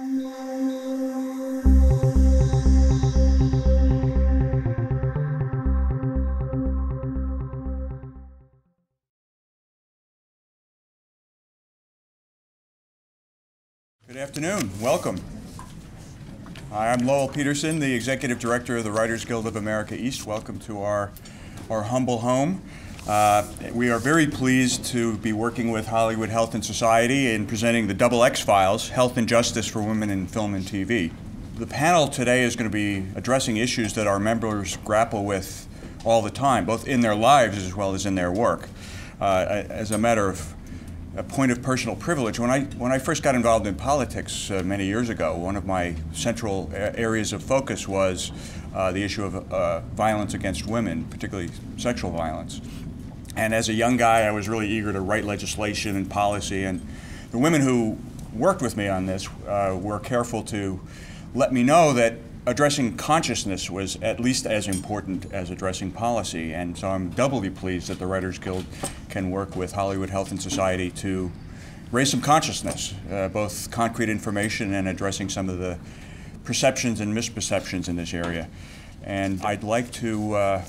Good afternoon. Welcome. I'm Lowell Peterson, the Executive Director of the Writers Guild of America East. Welcome to our, our humble home. Uh, we are very pleased to be working with Hollywood Health and Society in presenting the Double X Files Health and Justice for Women in Film and TV. The panel today is going to be addressing issues that our members grapple with all the time, both in their lives as well as in their work. Uh, as a matter of a point of personal privilege. When I, when I first got involved in politics uh, many years ago, one of my central areas of focus was uh, the issue of uh, violence against women, particularly sexual violence. And as a young guy, I was really eager to write legislation and policy. And the women who worked with me on this uh, were careful to let me know that addressing consciousness was at least as important as addressing policy. And so I'm doubly pleased that the Writers Guild can work with Hollywood Health and Society to raise some consciousness, uh, both concrete information and addressing some of the perceptions and misperceptions in this area. And I'd like to uh,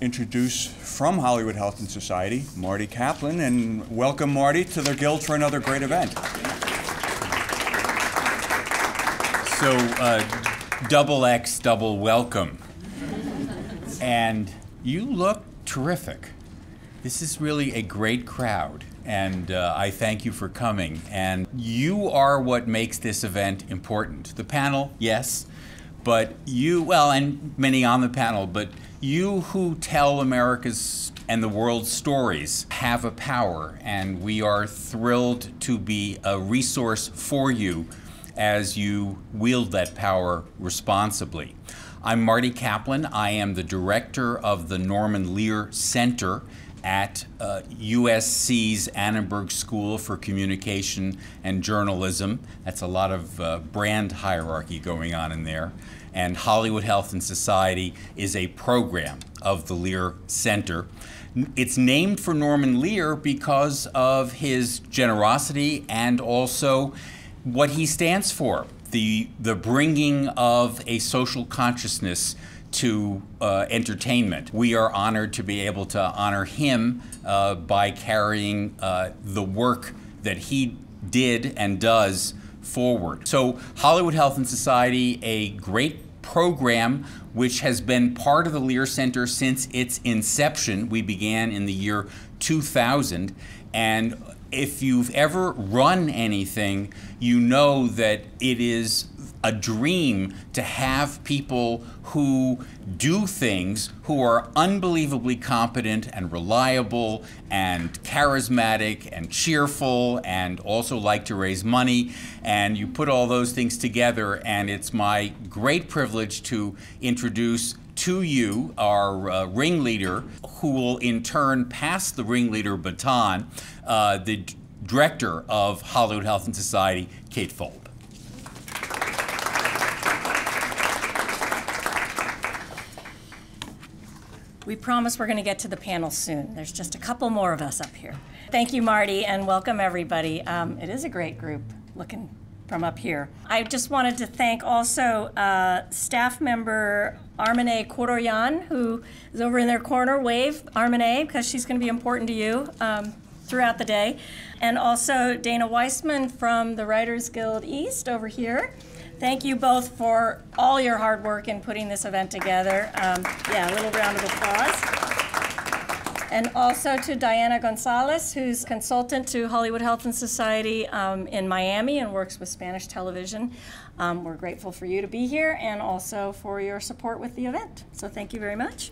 introduce from Hollywood Health and Society, Marty Kaplan, and welcome Marty to the Guild for another great event. So, uh, double X double welcome. And you look terrific. This is really a great crowd, and uh, I thank you for coming. And you are what makes this event important. The panel, yes, but you, well, and many on the panel, but you who tell America's and the world's stories have a power, and we are thrilled to be a resource for you as you wield that power responsibly. I'm Marty Kaplan. I am the director of the Norman Lear Center at uh, USC's Annenberg School for Communication and Journalism. That's a lot of uh, brand hierarchy going on in there. And Hollywood Health and Society is a program of the Lear Center. It's named for Norman Lear because of his generosity and also what he stands for the, the bringing of a social consciousness to uh, entertainment. We are honored to be able to honor him uh, by carrying uh, the work that he did and does forward. So, Hollywood Health and Society, a great program which has been part of the Lear Center since its inception. We began in the year 2000, and if you've ever run anything, you know that it is a dream to have people who do things who are unbelievably competent and reliable and charismatic and cheerful and also like to raise money. And you put all those things together, and it's my great privilege to introduce to you, our uh, ringleader, who will in turn pass the ringleader baton, uh, the director of Hollywood Health and Society, Kate Folb. We promise we're going to get to the panel soon. There's just a couple more of us up here. Thank you, Marty, and welcome everybody. Um, it is a great group looking from up here. I just wanted to thank also uh, staff member Armine Koroyan, who is over in their corner. Wave, Armine, because she's going to be important to you um, throughout the day. And also Dana Weissman from the Writers Guild East over here. Thank you both for all your hard work in putting this event together. Um, yeah, a little round of applause. And also to Diana Gonzalez, who's consultant to Hollywood Health and Society um, in Miami and works with Spanish television. Um, we're grateful for you to be here and also for your support with the event. So thank you very much.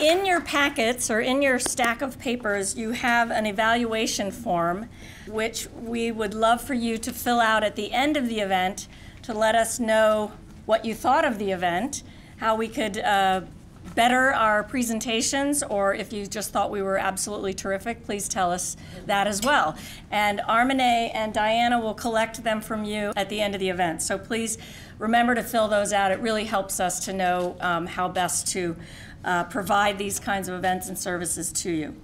In your packets or in your stack of papers, you have an evaluation form, which we would love for you to fill out at the end of the event to let us know what you thought of the event, how we could uh, better our presentations, or if you just thought we were absolutely terrific, please tell us that as well. And Armine and Diana will collect them from you at the end of the event. So please remember to fill those out. It really helps us to know um, how best to uh, provide these kinds of events and services to you.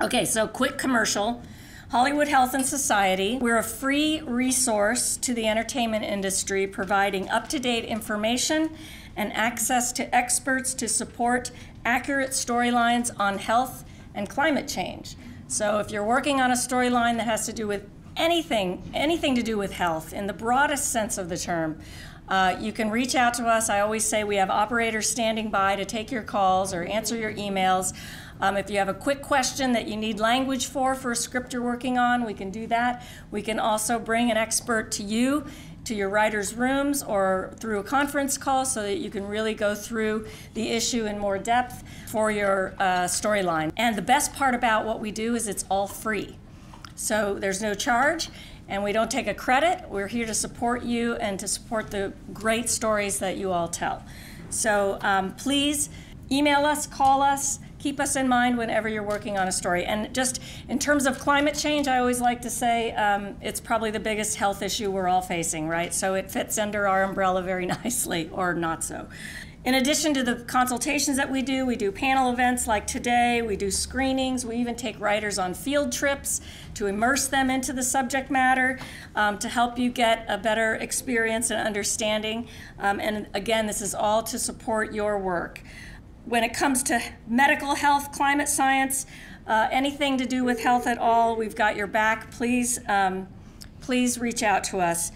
Okay, so quick commercial. Hollywood Health and Society. We're a free resource to the entertainment industry, providing up to date information and access to experts to support accurate storylines on health and climate change. So, if you're working on a storyline that has to do with anything, anything to do with health in the broadest sense of the term, uh, you can reach out to us. I always say we have operators standing by to take your calls or answer your emails. Um, if you have a quick question that you need language for for a script you're working on, we can do that. We can also bring an expert to you, to your writer's rooms, or through a conference call so that you can really go through the issue in more depth for your uh, storyline. And the best part about what we do is it's all free. So there's no charge and we don't take a credit. We're here to support you and to support the great stories that you all tell. So um, please email us, call us, keep us in mind whenever you're working on a story. And just in terms of climate change, I always like to say um, it's probably the biggest health issue we're all facing, right? So it fits under our umbrella very nicely, or not so. In addition to the consultations that we do, we do panel events like today, we do screenings, we even take writers on field trips to immerse them into the subject matter um, to help you get a better experience and understanding. Um, and again, this is all to support your work. When it comes to medical health, climate science, uh, anything to do with health at all, we've got your back. Please, um, please reach out to us.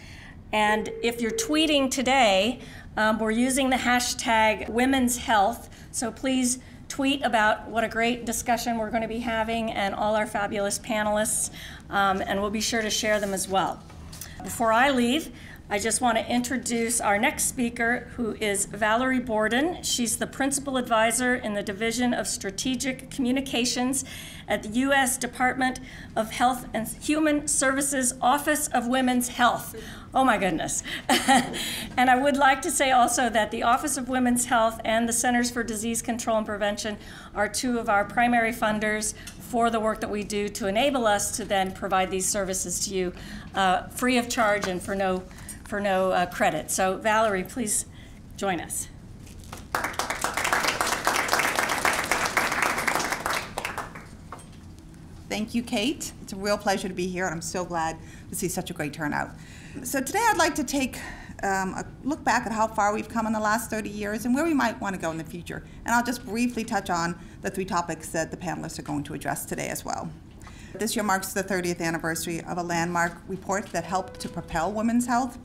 And if you're tweeting today, um, we're using the hashtag women's health, so please tweet about what a great discussion we're going to be having and all our fabulous panelists, um, and we'll be sure to share them as well. Before I leave, I just want to introduce our next speaker, who is Valerie Borden. She's the principal advisor in the Division of Strategic Communications at the U.S. Department of Health and Human Services Office of Women's Health. Oh my goodness. and I would like to say also that the Office of Women's Health and the Centers for Disease Control and Prevention are two of our primary funders for the work that we do to enable us to then provide these services to you uh, free of charge and for no for no uh, credit. So, Valerie, please join us. Thank you, Kate. It's a real pleasure to be here, and I'm so glad to see such a great turnout. So today I'd like to take um, a look back at how far we've come in the last 30 years and where we might want to go in the future. And I'll just briefly touch on the three topics that the panelists are going to address today as well. This year marks the 30th anniversary of a landmark report that helped to propel women's health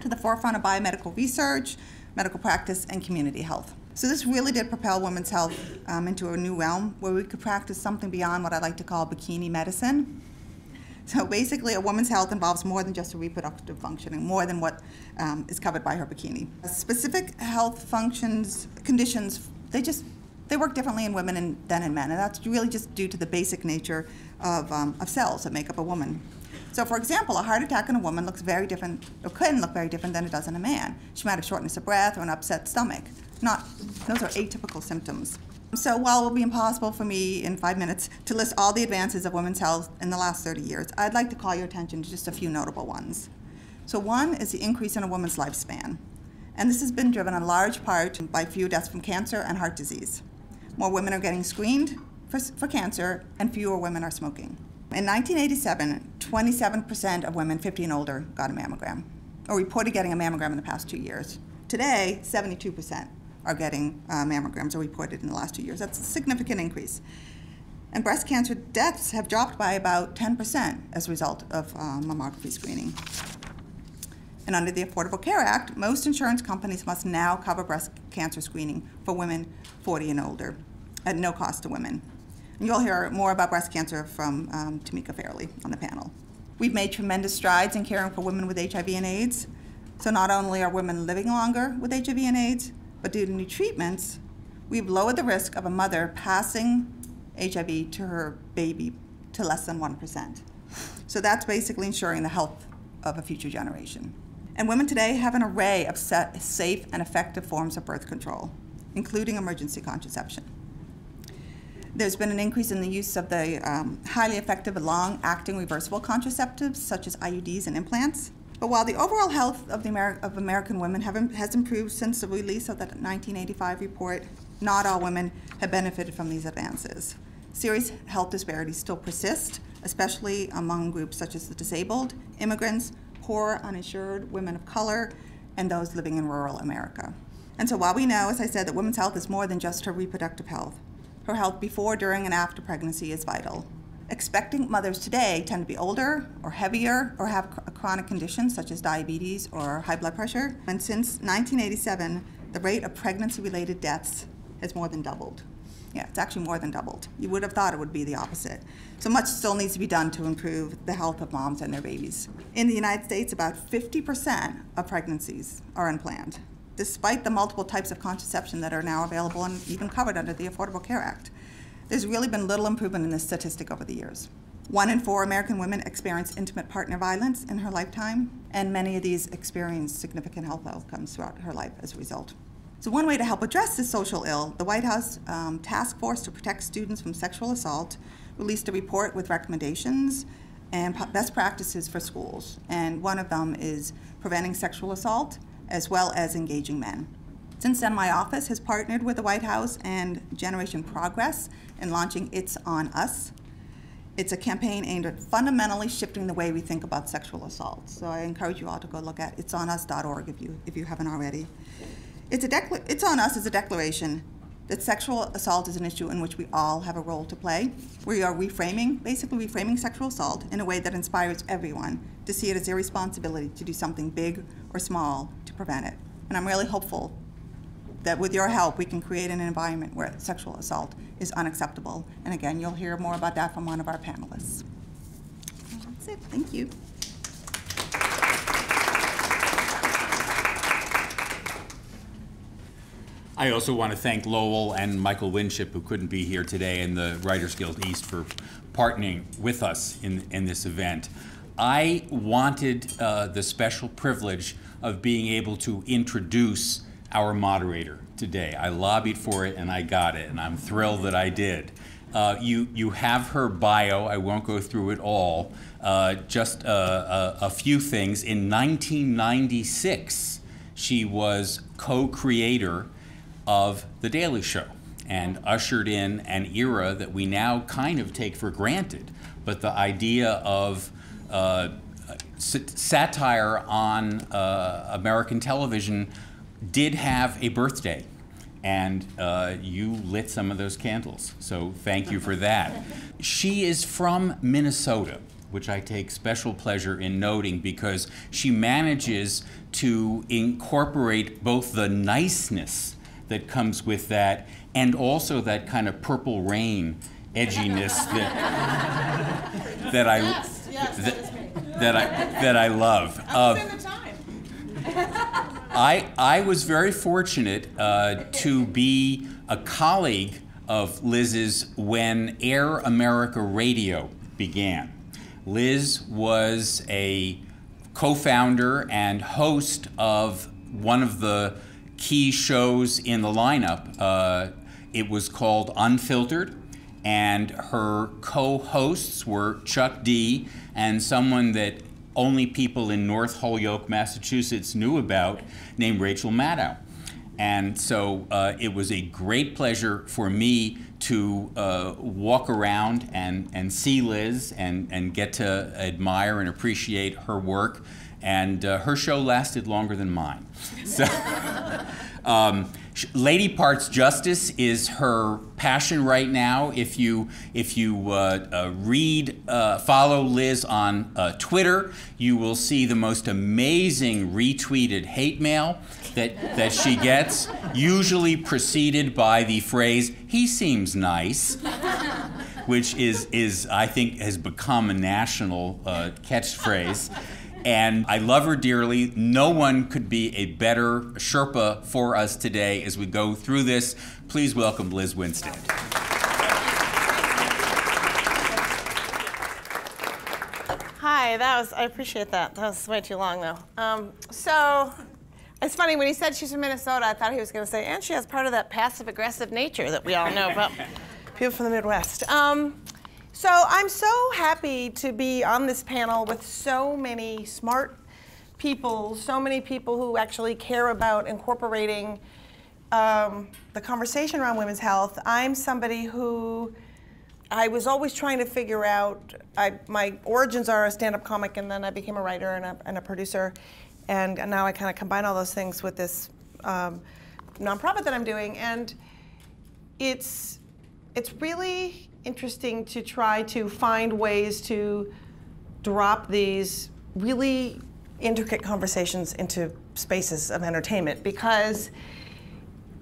to the forefront of biomedical research, medical practice, and community health. So this really did propel women's health um, into a new realm where we could practice something beyond what I like to call bikini medicine. So basically, a woman's health involves more than just a reproductive functioning, more than what um, is covered by her bikini. Specific health functions, conditions, they just they work differently in women than in men, and that's really just due to the basic nature of, um, of cells that make up a woman. So, for example, a heart attack in a woman looks very different, or can look very different than it does in a man. She might have shortness of breath or an upset stomach. Not, those are atypical symptoms. So while it will be impossible for me in five minutes to list all the advances of women's health in the last 30 years, I'd like to call your attention to just a few notable ones. So one is the increase in a woman's lifespan. And this has been driven in large part by fewer deaths from cancer and heart disease. More women are getting screened for, for cancer, and fewer women are smoking. In 1987, 27% of women 50 and older got a mammogram, or reported getting a mammogram in the past two years. Today, 72% are getting uh, mammograms, or reported in the last two years. That's a significant increase. And breast cancer deaths have dropped by about 10% as a result of uh, mammography screening. And under the Affordable Care Act, most insurance companies must now cover breast cancer screening for women 40 and older at no cost to women. And you'll hear more about breast cancer from um, Temeika Fairley on the panel. We've made tremendous strides in caring for women with HIV and AIDS. So not only are women living longer with HIV and AIDS, but due to new treatments, we've lowered the risk of a mother passing HIV to her baby to less than 1%. So that's basically ensuring the health of a future generation. And women today have an array of safe and effective forms of birth control, including emergency contraception. There's been an increase in the use of the um, highly effective long acting reversible contraceptives such as IUDs and implants. But while the overall health of, the Ameri of American women have, has improved since the release of that 1985 report, not all women have benefited from these advances. Serious health disparities still persist, especially among groups such as the disabled, immigrants, poor, uninsured, women of color, and those living in rural America. And so while we know, as I said, that women's health is more than just her reproductive health, her health before, during, and after pregnancy is vital. Expectant mothers today tend to be older or heavier or have a chronic condition such as diabetes or high blood pressure. And since 1987, the rate of pregnancy related deaths has more than doubled. Yeah, it's actually more than doubled. You would have thought it would be the opposite. So much still needs to be done to improve the health of moms and their babies. In the United States, about 50% of pregnancies are unplanned, despite the multiple types of contraception that are now available and even covered under the Affordable Care Act. There's really been little improvement in this statistic over the years. One in four American women experience intimate partner violence in her lifetime, and many of these experience significant health outcomes throughout her life as a result. So, one way to help address this social ill, the White House um, Task Force to Protect Students from Sexual Assault released a report with recommendations and best practices for schools. And one of them is preventing sexual assault as well as engaging men. Since then, my office has partnered with the White House and Generation Progress in launching It's On Us. It's a campaign aimed at fundamentally shifting the way we think about sexual assault. So I encourage you all to go look at itsonus.org if you, if you haven't already. It's, a it's on us is a declaration that sexual assault is an issue in which we all have a role to play. We are reframing, basically reframing sexual assault in a way that inspires everyone to see it as their responsibility to do something big or small to prevent it. And I'm really hopeful that with your help, we can create an environment where sexual assault is unacceptable. And again, you'll hear more about that from one of our panelists. That's it. Thank you. I also want to thank Lowell and Michael Winship, who couldn't be here today, and the Writers Guild East for partnering with us in, in this event. I wanted uh, the special privilege of being able to introduce our moderator today. I lobbied for it and I got it, and I'm thrilled that I did. Uh, you, you have her bio, I won't go through it all. Uh, just a, a, a few things. In 1996, she was co creator of The Daily Show and ushered in an era that we now kind of take for granted. But the idea of uh, satire on uh, American television did have a birthday, and uh, you lit some of those candles. So thank you for that. she is from Minnesota, which I take special pleasure in noting because she manages to incorporate both the niceness that comes with that and also that kind of purple rain edginess that that I yes, yes, that, that I that I love. Uh. I, I was very fortunate uh, to be a colleague of Lizz's when Air America Radio began. Lizz was a co founder and host of one of the key shows in the lineup. Uh, it was called Unfiltered, and her co hosts were Chuck D and someone that only people in North Holyoke, Massachusetts knew about, named Rachel Maddow. And so uh, it was a great pleasure for me to uh, walk around and, and see Lizz and, and get to admire and appreciate her work. And uh, her show lasted longer than mine. So, um, Lady Parts Justice is her passion right now. If you if you uh, uh, read uh, follow Lizz on uh, Twitter, you will see the most amazing retweeted hate mail that that she gets, usually preceded by the phrase "He seems nice." Which is, is I think has become a national uh, catchphrase and I love her dearly. No one could be a better Sherpa for us today as we go through this. Please welcome Lizz Winstead. Hi, that was, I appreciate that. That was way too long though. Um, so, it's funny, when he said she's from Minnesota, I thought he was going to say, and she has part of that passive aggressive nature that we all know about people from the Midwest. Um, so I'm so happy to be on this panel with so many smart people, so many people who actually care about incorporating um, the conversation around women's health. I'm somebody who I was always trying to figure out. I, my origins are a stand-up comic, and then I became a writer and a, and a producer, and, now I kind of combine all those things with this um, nonprofit that I'm doing, and it's it's really interesting to try to find ways to drop these really intricate conversations into spaces of entertainment because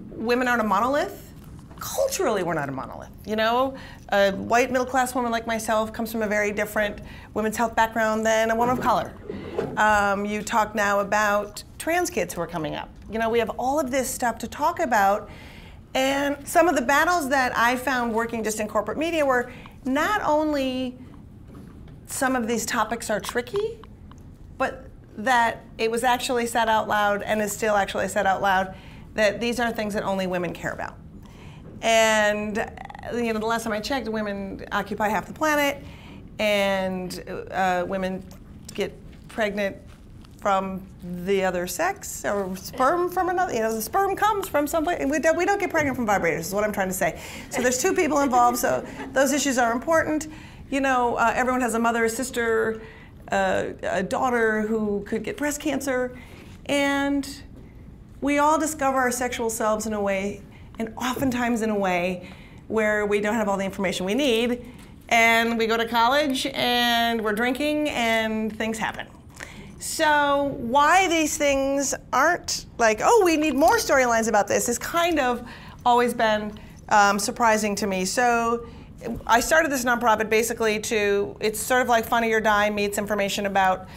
women aren't a monolith. Culturally, we're not a monolith. You know, a white middle class woman like myself comes from a very different women's health background than a woman of color. Um, you talk now about trans kids who are coming up. You know, we have all of this stuff to talk about. And some of the battles that I found working just in corporate media were not only some of these topics are tricky, but that it was actually said out loud and is still actually said out loud that these are things that only women care about. And you know, the last time I checked, women occupy half the planet, and uh, women get pregnant from the other sex or sperm from another. You know, the sperm comes from someplace. We don't, we don't get pregnant from vibrators. Is what I'm trying to say. So there's two people involved. So those issues are important. You know, uh, everyone has a mother, a sister, uh, a daughter who could get breast cancer, and we all discover our sexual selves in a way, and oftentimes in a way where we don't have all the information we need, and we go to college and we're drinking and things happen. So why these things aren't like, oh, we need more storylines about this has kind of always been um, surprising to me. So I started this nonprofit basically to, it's sort of like Funny or Die meets information about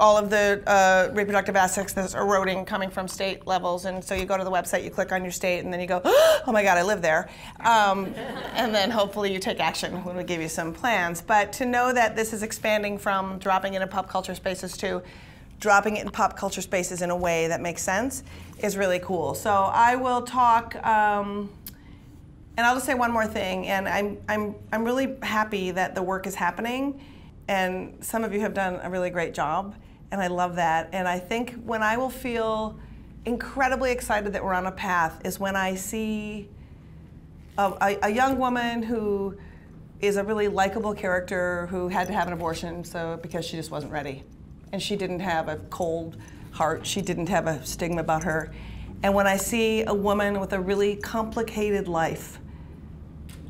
all of the uh, reproductive assets that's eroding coming from state levels. And so you go to the website, you click on your state, and then you go, oh my God, I live there. Um, and then hopefully you take action when we give you some plans. But to know that this is expanding from dropping into pop culture spaces to dropping it in pop culture spaces in a way that makes sense is really cool. So I will talk. Um, and I'll just say one more thing, and I'm, I'm, I'm really happy that the work is happening, and some of you have done a really great job, and I love that. And I think when I will feel incredibly excited that we're on a path is when I see a, a, a young woman who is a really likable character who had to have an abortion so because she just wasn't ready and she didn't have a cold heart she didn't have a stigma about her and when i see a woman with a really complicated life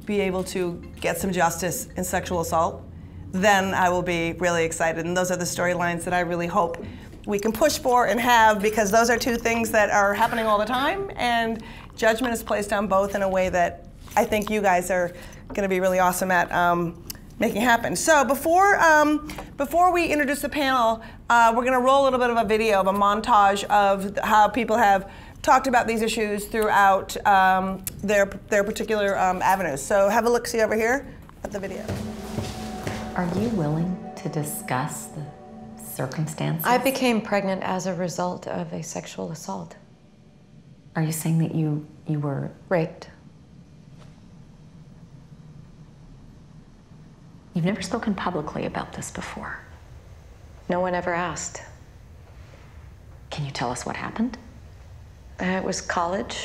be able to get some justice in sexual assault, then I will be really excited. And those are the storylines that I really hope we can push for and have because those are two things that are happening all the time. And judgment is placed on both in a way that I think you guys are going to be really awesome at um, making happen. So before um, before we introduce the panel, uh, we're going to roll a little bit of a video of a montage of how people have talked about these issues throughout um, their, their particular um, avenues. So have a look see over here at the video. Are you willing to discuss the circumstances? I became pregnant as a result of a sexual assault. Are you saying that you, you were raped? You've never spoken publicly about this before. No one ever asked. Can you tell us what happened? Uh, it was college.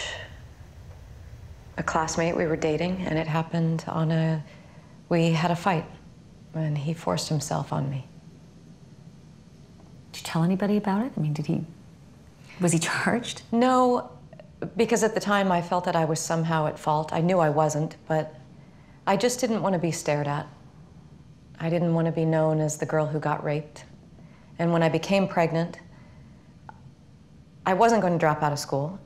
A classmate we were dating, and it happened on a. We had a fight, and he forced himself on me. Did you tell anybody about it? I mean, did he. Was he charged? No, because at the time I felt that I was somehow at fault. I knew I wasn't, but I just didn't want to be stared at. I didn't want to be known as the girl who got raped. And when I became pregnant, I wasn't going to drop out of school.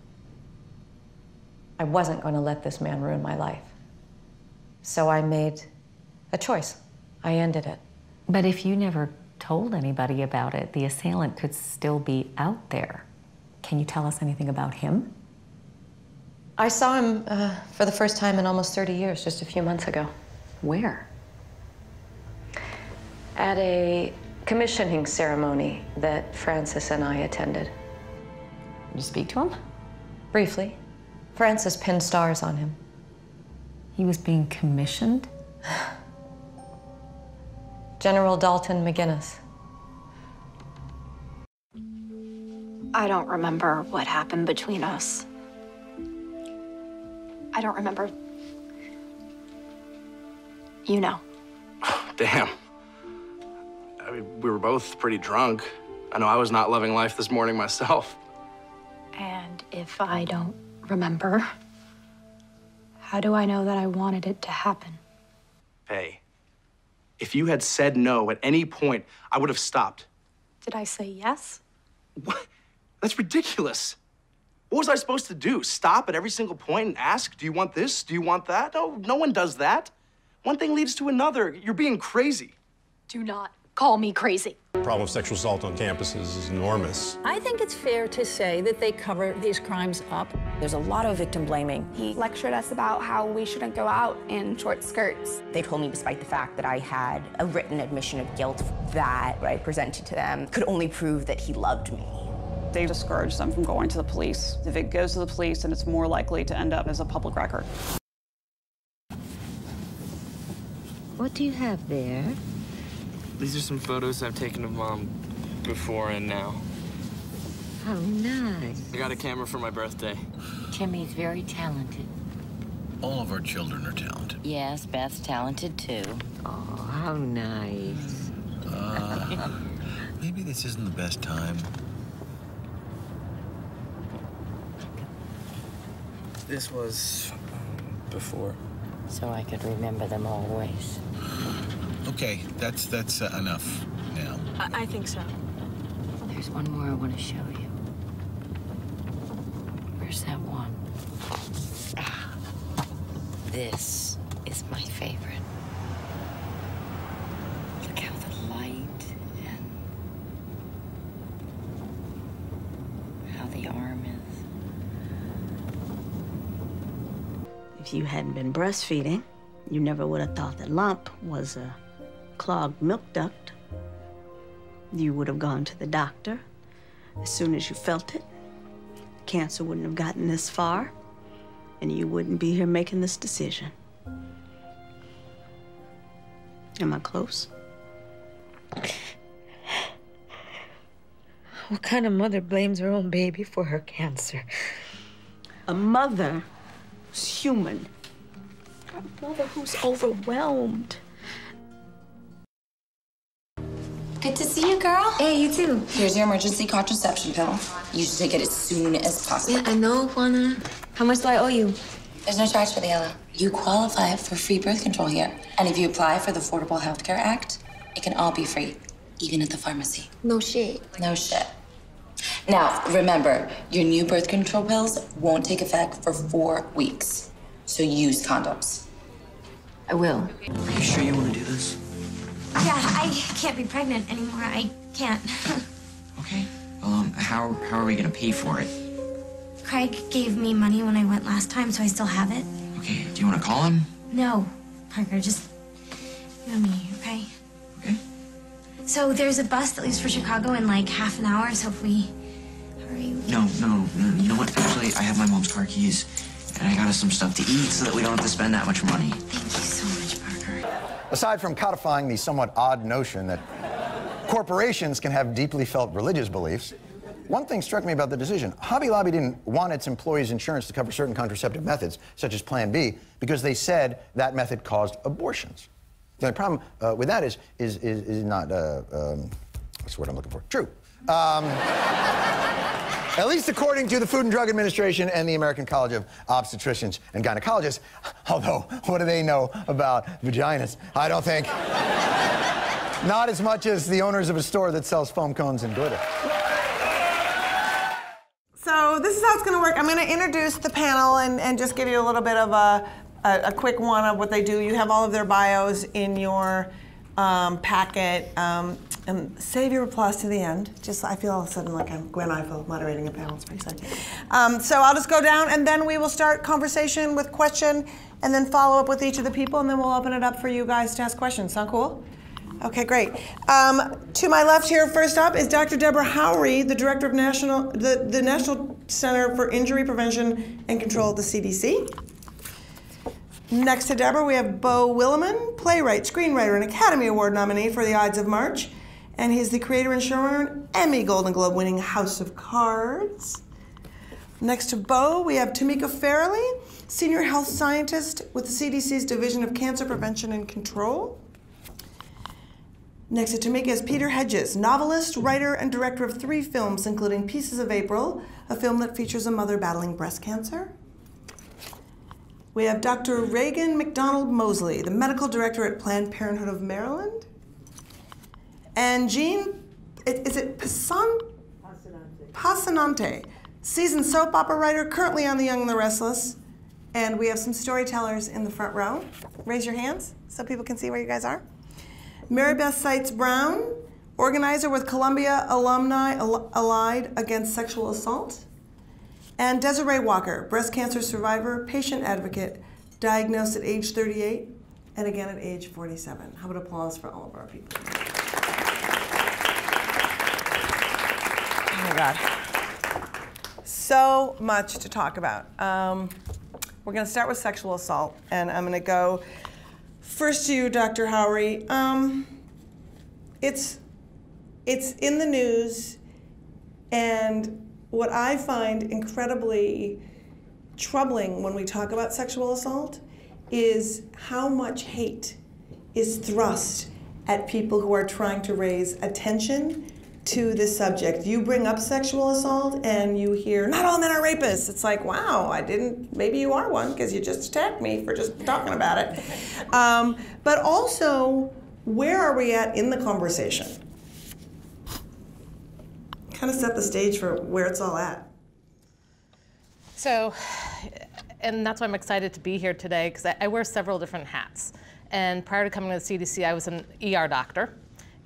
I wasn't going to let this man ruin my life. So I made a choice. I ended it. But if you never told anybody about it, the assailant could still be out there. Can you tell us anything about him? I saw him uh, for the first time in almost 30 years, just a few months ago. Where? At a commissioning ceremony that Francis and I attended. Did you speak to him? Briefly. Francis pinned stars on him. He was being commissioned? General Dalton McGinnis. I don't remember what happened between us. I don't remember You know. Damn. I mean, we were both pretty drunk. I know I was not loving life this morning myself. And if I don't remember, how do I know that I wanted it to happen? Hey, if you had said no at any point, I would have stopped. Did I say yes? What? That's ridiculous. What was I supposed to do? Stop at every single point and ask, do you want this? Do you want that? No, no one does that. One thing leads to another. You're being crazy. Do not call me crazy. The problem of sexual assault on campuses is enormous. I think it's fair to say that they cover these crimes up. There's a lot of victim blaming. He lectured us about how we shouldn't go out in short skirts. They told me, despite the fact that I had a written admission of guilt, that what I presented to them could only prove that he loved me. They discourage them from going to the police. If it goes to the police, then it's more likely to end up as a public record. What do you have there? These are some photos I've taken of Mom before and now. How nice. I got a camera for my birthday. Timmy's very talented. All of our children are talented. Yes, Beth's talented too. Oh, how nice. Uh, maybe this isn't the best time. This was before. So I could remember them always. Okay, that's that's uh, enough now. I, I think so. There's one more I want to show you. Where's that one? Ah, this is my favorite. Look how the light and how the arm is. If you hadn't been breastfeeding, you never would have thought that lump was a clogged milk duct. You would have gone to the doctor as soon as you felt it. Cancer wouldn't have gotten this far, and you wouldn't be here making this decision. Am I close? What kind of mother blames her own baby for her cancer? A mother who's human. A mother who's overwhelmed. Good to see you, girl. Hey, you too. Here's your emergency contraception pill. You should take it as soon as possible. Yeah, I know, Juana. How much do I owe you? There's no charge for the Ella. You qualify for free birth control here. And if you apply for the Affordable Health Care Act, it can all be free, even at the pharmacy. No shit. No shit. Now, remember, your new birth control pills won't take effect for four weeks. So use condoms. I will. Are you sure you want to do this? Yeah, I can't be pregnant anymore. I can't. Okay. Well, um, how how are we gonna pay for it? Craig gave me money when I went last time, so I still have it. Okay. Do you want to call him? No, Parker, just you and me, okay? Okay. So there's a bus that leaves for Chicago in like half an hour, so if we hurry. we- No, no, no. You know what? Actually, I have my mom's car keys, and I got us some stuff to eat so that we don't have to spend that much money. Thank you so much. Aside from codifying the somewhat odd notion that corporations can have deeply felt religious beliefs, one thing struck me about the decision. Hobby Lobby didn't want its employees' insurance to cover certain contraceptive methods, such as Plan B, because they said that method caused abortions. The only problem uh, with that is, is, is, is not, uh, um, what's the word I'm looking for? True. Um, at least according to the Food and Drug Administration and the American College of Obstetricians and Gynecologists. Although, what do they know about vaginas? I don't think. Not as much as the owners of a store that sells foam cones and glitter. So this is how it's going to work. I'm going to introduce the panel and, and just give you a little bit of a, a, a quick one of what they do. You have all of their bios in your um, packet. Um, and save your applause to the end. Just I feel all of a sudden like I'm Gwen Ifill moderating a panel. It's pretty exciting. Um, so I'll just go down and then we will start conversation with question and then follow up with each of the people and then we'll open it up for you guys to ask questions. Sound cool? Okay, great. Um, to my left here, first up, is Dr. Debra Houry, the director of national, the, the National Center for Injury Prevention and Control at the CDC. Next to Debra, we have Beau Willimon, playwright, screenwriter, and Academy Award nominee for The Ides of March, and he's the creator and showrunner Emmy Golden Globe winning House of Cards. Next to Bo, we have Temeika Fairley, Senior Health Scientist with the CDC's Division of Cancer Prevention and Control. Next to Tamika is Peter Hedges, novelist, writer, and director of three films, including Pieces of April, a film that features a mother battling breast cancer. We have Dr. Raegan McDonald Mosley, the medical director at Planned Parenthood of Maryland. And Jean, is it Pasan? Passanante, seasoned soap opera writer, currently on The Young and the Restless. And we have some storytellers in the front row. Raise your hands so people can see where you guys are. Mary Beth Seitz Brown, organizer with Columbia Alumni Allied Against Sexual Assault. And Desiree Walker, breast cancer survivor, patient advocate, diagnosed at age 38 and again at age 47. How about applause for all of our people? Oh my God. So much to talk about. Um, we're going to start with sexual assault, and I'm going to go First to you, Dr. Houry. Um, it's it's in the news, and what I find incredibly troubling when we talk about sexual assault is how much hate is thrust at people who are trying to raise attention to this subject. You bring up sexual assault and you hear, not all men are rapists. It's like, wow, I didn't, maybe you are one because you just attacked me for just talking about it. Um, but also, where are we at in the conversation? Kind of set the stage for where it's all at. So, and that's why I'm excited to be here today because I, I wear several different hats. And prior to coming to the CDC, I was an ER doctor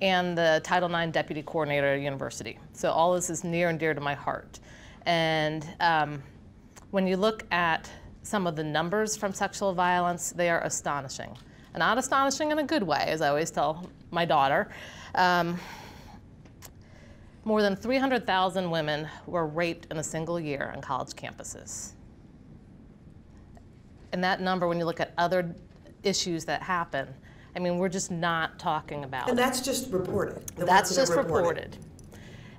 and the Title IX Deputy Coordinator at a university. So all this is near and dear to my heart. And um, when you look at some of the numbers from sexual violence, they are astonishing. And not astonishing in a good way, as I always tell my daughter. Um, more than 300,000 women were raped in a single year on college campuses. And that number, when you look at other issues that happen, I mean, we're just not talking about And that's just reported. That's just reported.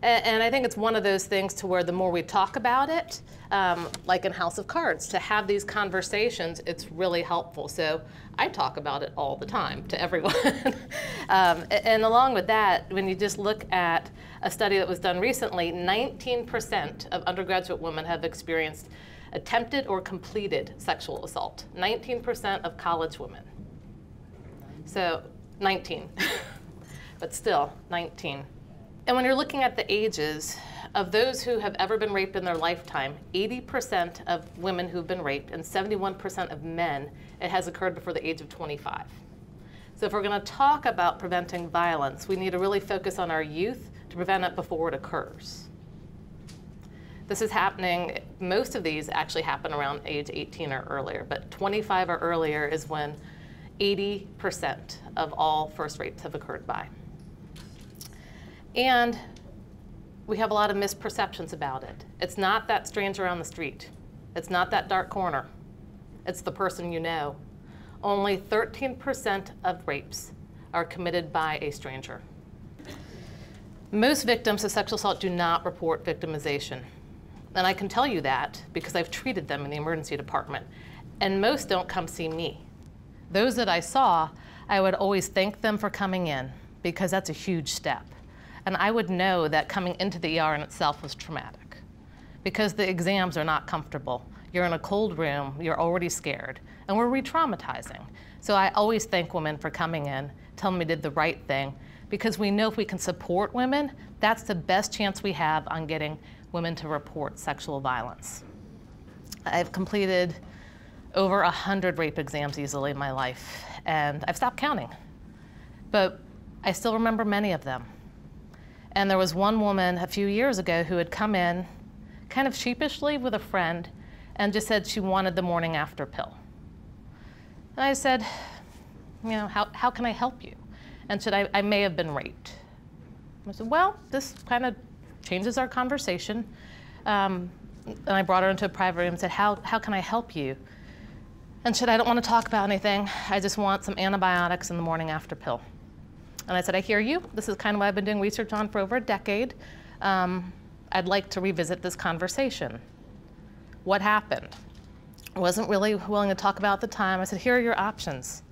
And, and, I think it's one of those things to where the more we talk about it, um, like in House of Cards, to have these conversations, it's really helpful. So I talk about it all the time to everyone. um, and along with that, when you just look at a study that was done recently, 19% of undergraduate women have experienced attempted or completed sexual assault. 19% of college women. So 19, but still 19. And when you're looking at the ages, of those who have ever been raped in their lifetime, 80% of women who've been raped and 71% of men, it has occurred before the age of 25. So if we're going to talk about preventing violence, we need to really focus on our youth to prevent it before it occurs. This is happening, most of these actually happen around age 18 or earlier, but 25 or earlier is when 80% of all first rapes have occurred by. And we have a lot of misperceptions about it. It's not that stranger on the street. It's not that dark corner. It's the person you know. Only 13% of rapes are committed by a stranger. Most victims of sexual assault do not report victimization. And I can tell you that because I've treated them in the emergency department. And most don't come see me. Those that I saw, I would always thank them for coming in because that's a huge step. And I would know that coming into the ER in itself was traumatic because the exams are not comfortable. You're in a cold room, you're already scared, and we're re-traumatizing. So I always thank women for coming in, telling me did the right thing, because we know if we can support women, that's the best chance we have on getting women to report sexual violence. I've completed over 100 rape exams easily in my life, and I've stopped counting. But I still remember many of them. And there was one woman a few years ago who had come in kind of sheepishly with a friend and just said she wanted the morning after pill. And I said, you know, how, how can I help you? And said, I, I may have been raped. I said, well, this kind of changes our conversation. Um, and I brought her into a private room and said, how, how can I help you? And said, I don't want to talk about anything. I just want some antibiotics in the morning after pill. And I said, I hear you. This is kind of what I've been doing research on for over a decade. Um, I'd like to revisit this conversation. what happened. I wasn't really willing to talk about the time. I said, here are your options.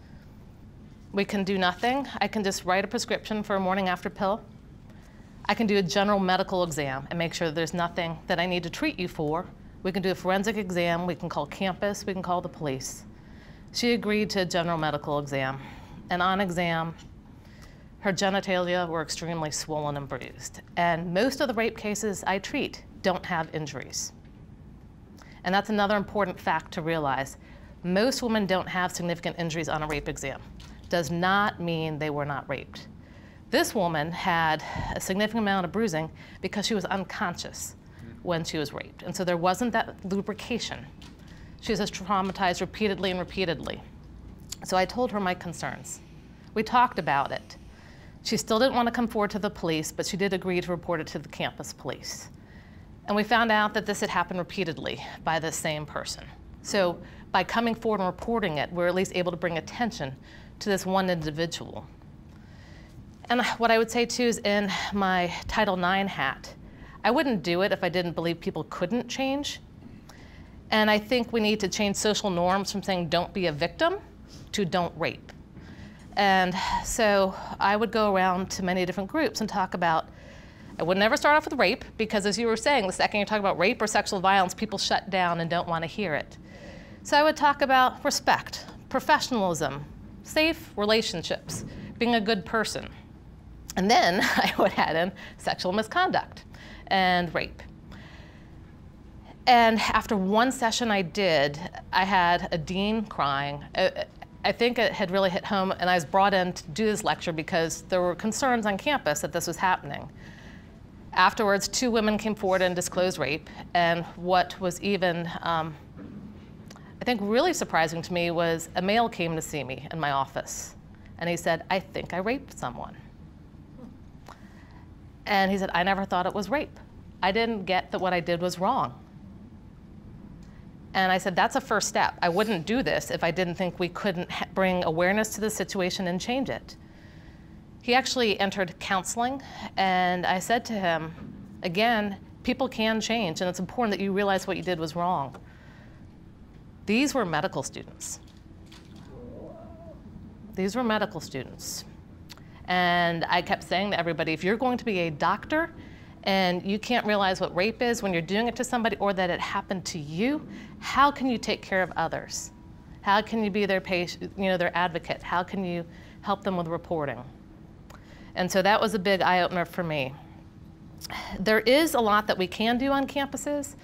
We can do nothing. I can just write a prescription for a morning after pill. I can do a general medical exam and make sure there's nothing that I need to treat you for. We can do a forensic exam. We can call campus. We can call the police. She agreed to a general medical exam. And on exam, her genitalia were extremely swollen and bruised. And most of the rape cases I treat don't have injuries. And that's another important fact to realize. Most women don't have significant injuries on a rape exam. Does not mean they were not raped. This woman had a significant amount of bruising because she was unconscious when she was raped. And so there wasn't that lubrication. She was traumatized repeatedly and repeatedly. So I told her my concerns. We talked about it. She still didn't want to come forward to the police, but she did agree to report it to the campus police. And we found out that this had happened repeatedly by the same person. So by coming forward and reporting it, we're at least able to bring attention to this one individual. And what I would say too is in my Title IX hat, I wouldn't do it if I didn't believe people couldn't change. And I think we need to change social norms from saying don't be a victim to don't rape. And so I would go around to many different groups and talk about, I would never start off with rape because as you were saying, the second you talk about rape or sexual violence, people shut down and don't want to hear it. So I would talk about respect, professionalism, safe relationships, being a good person. And then I would add in sexual misconduct and rape. And after one session I did, I had a dean crying. I think it had really hit home, and I was brought in to do this lecture because there were concerns on campus that this was happening. Afterwards, two women came forward and disclosed rape, and what was even, um, I think, really surprising to me was a male came to see me in my office, and he said, I think I raped someone. And he said, I never thought it was rape. I didn't get that what I did was wrong. And I said, that's a first step. I wouldn't do this if I didn't think we couldn't bring awareness to the situation and change it. He actually entered counseling, and I said to him, again, people can change, and it's important that you realize what you did was wrong. These were medical students. These were medical students. And I kept saying to everybody, if you're going to be a doctor, and you can't realize what rape is when you're doing it to somebody or that it happened to you, how can you take care of others? How can you be their patient, you know, their advocate? How can you help them with reporting? And so that was a big eye opener for me. There is a lot that we can do on campuses.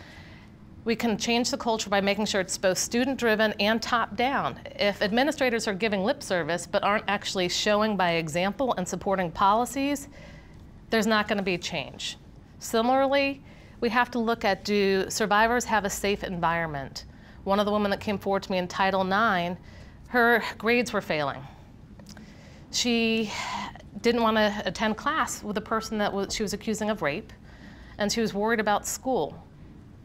We can change the culture by making sure it's both student driven and top down. If administrators are giving lip service but aren't actually showing by example and supporting policies, there's not going to be change. Similarly, we have to look at do survivors have a safe environment? One of the women that came forward to me in Title IX, her grades were failing. She didn't want to attend class with a person that was, she was accusing of rape, and she was worried about school.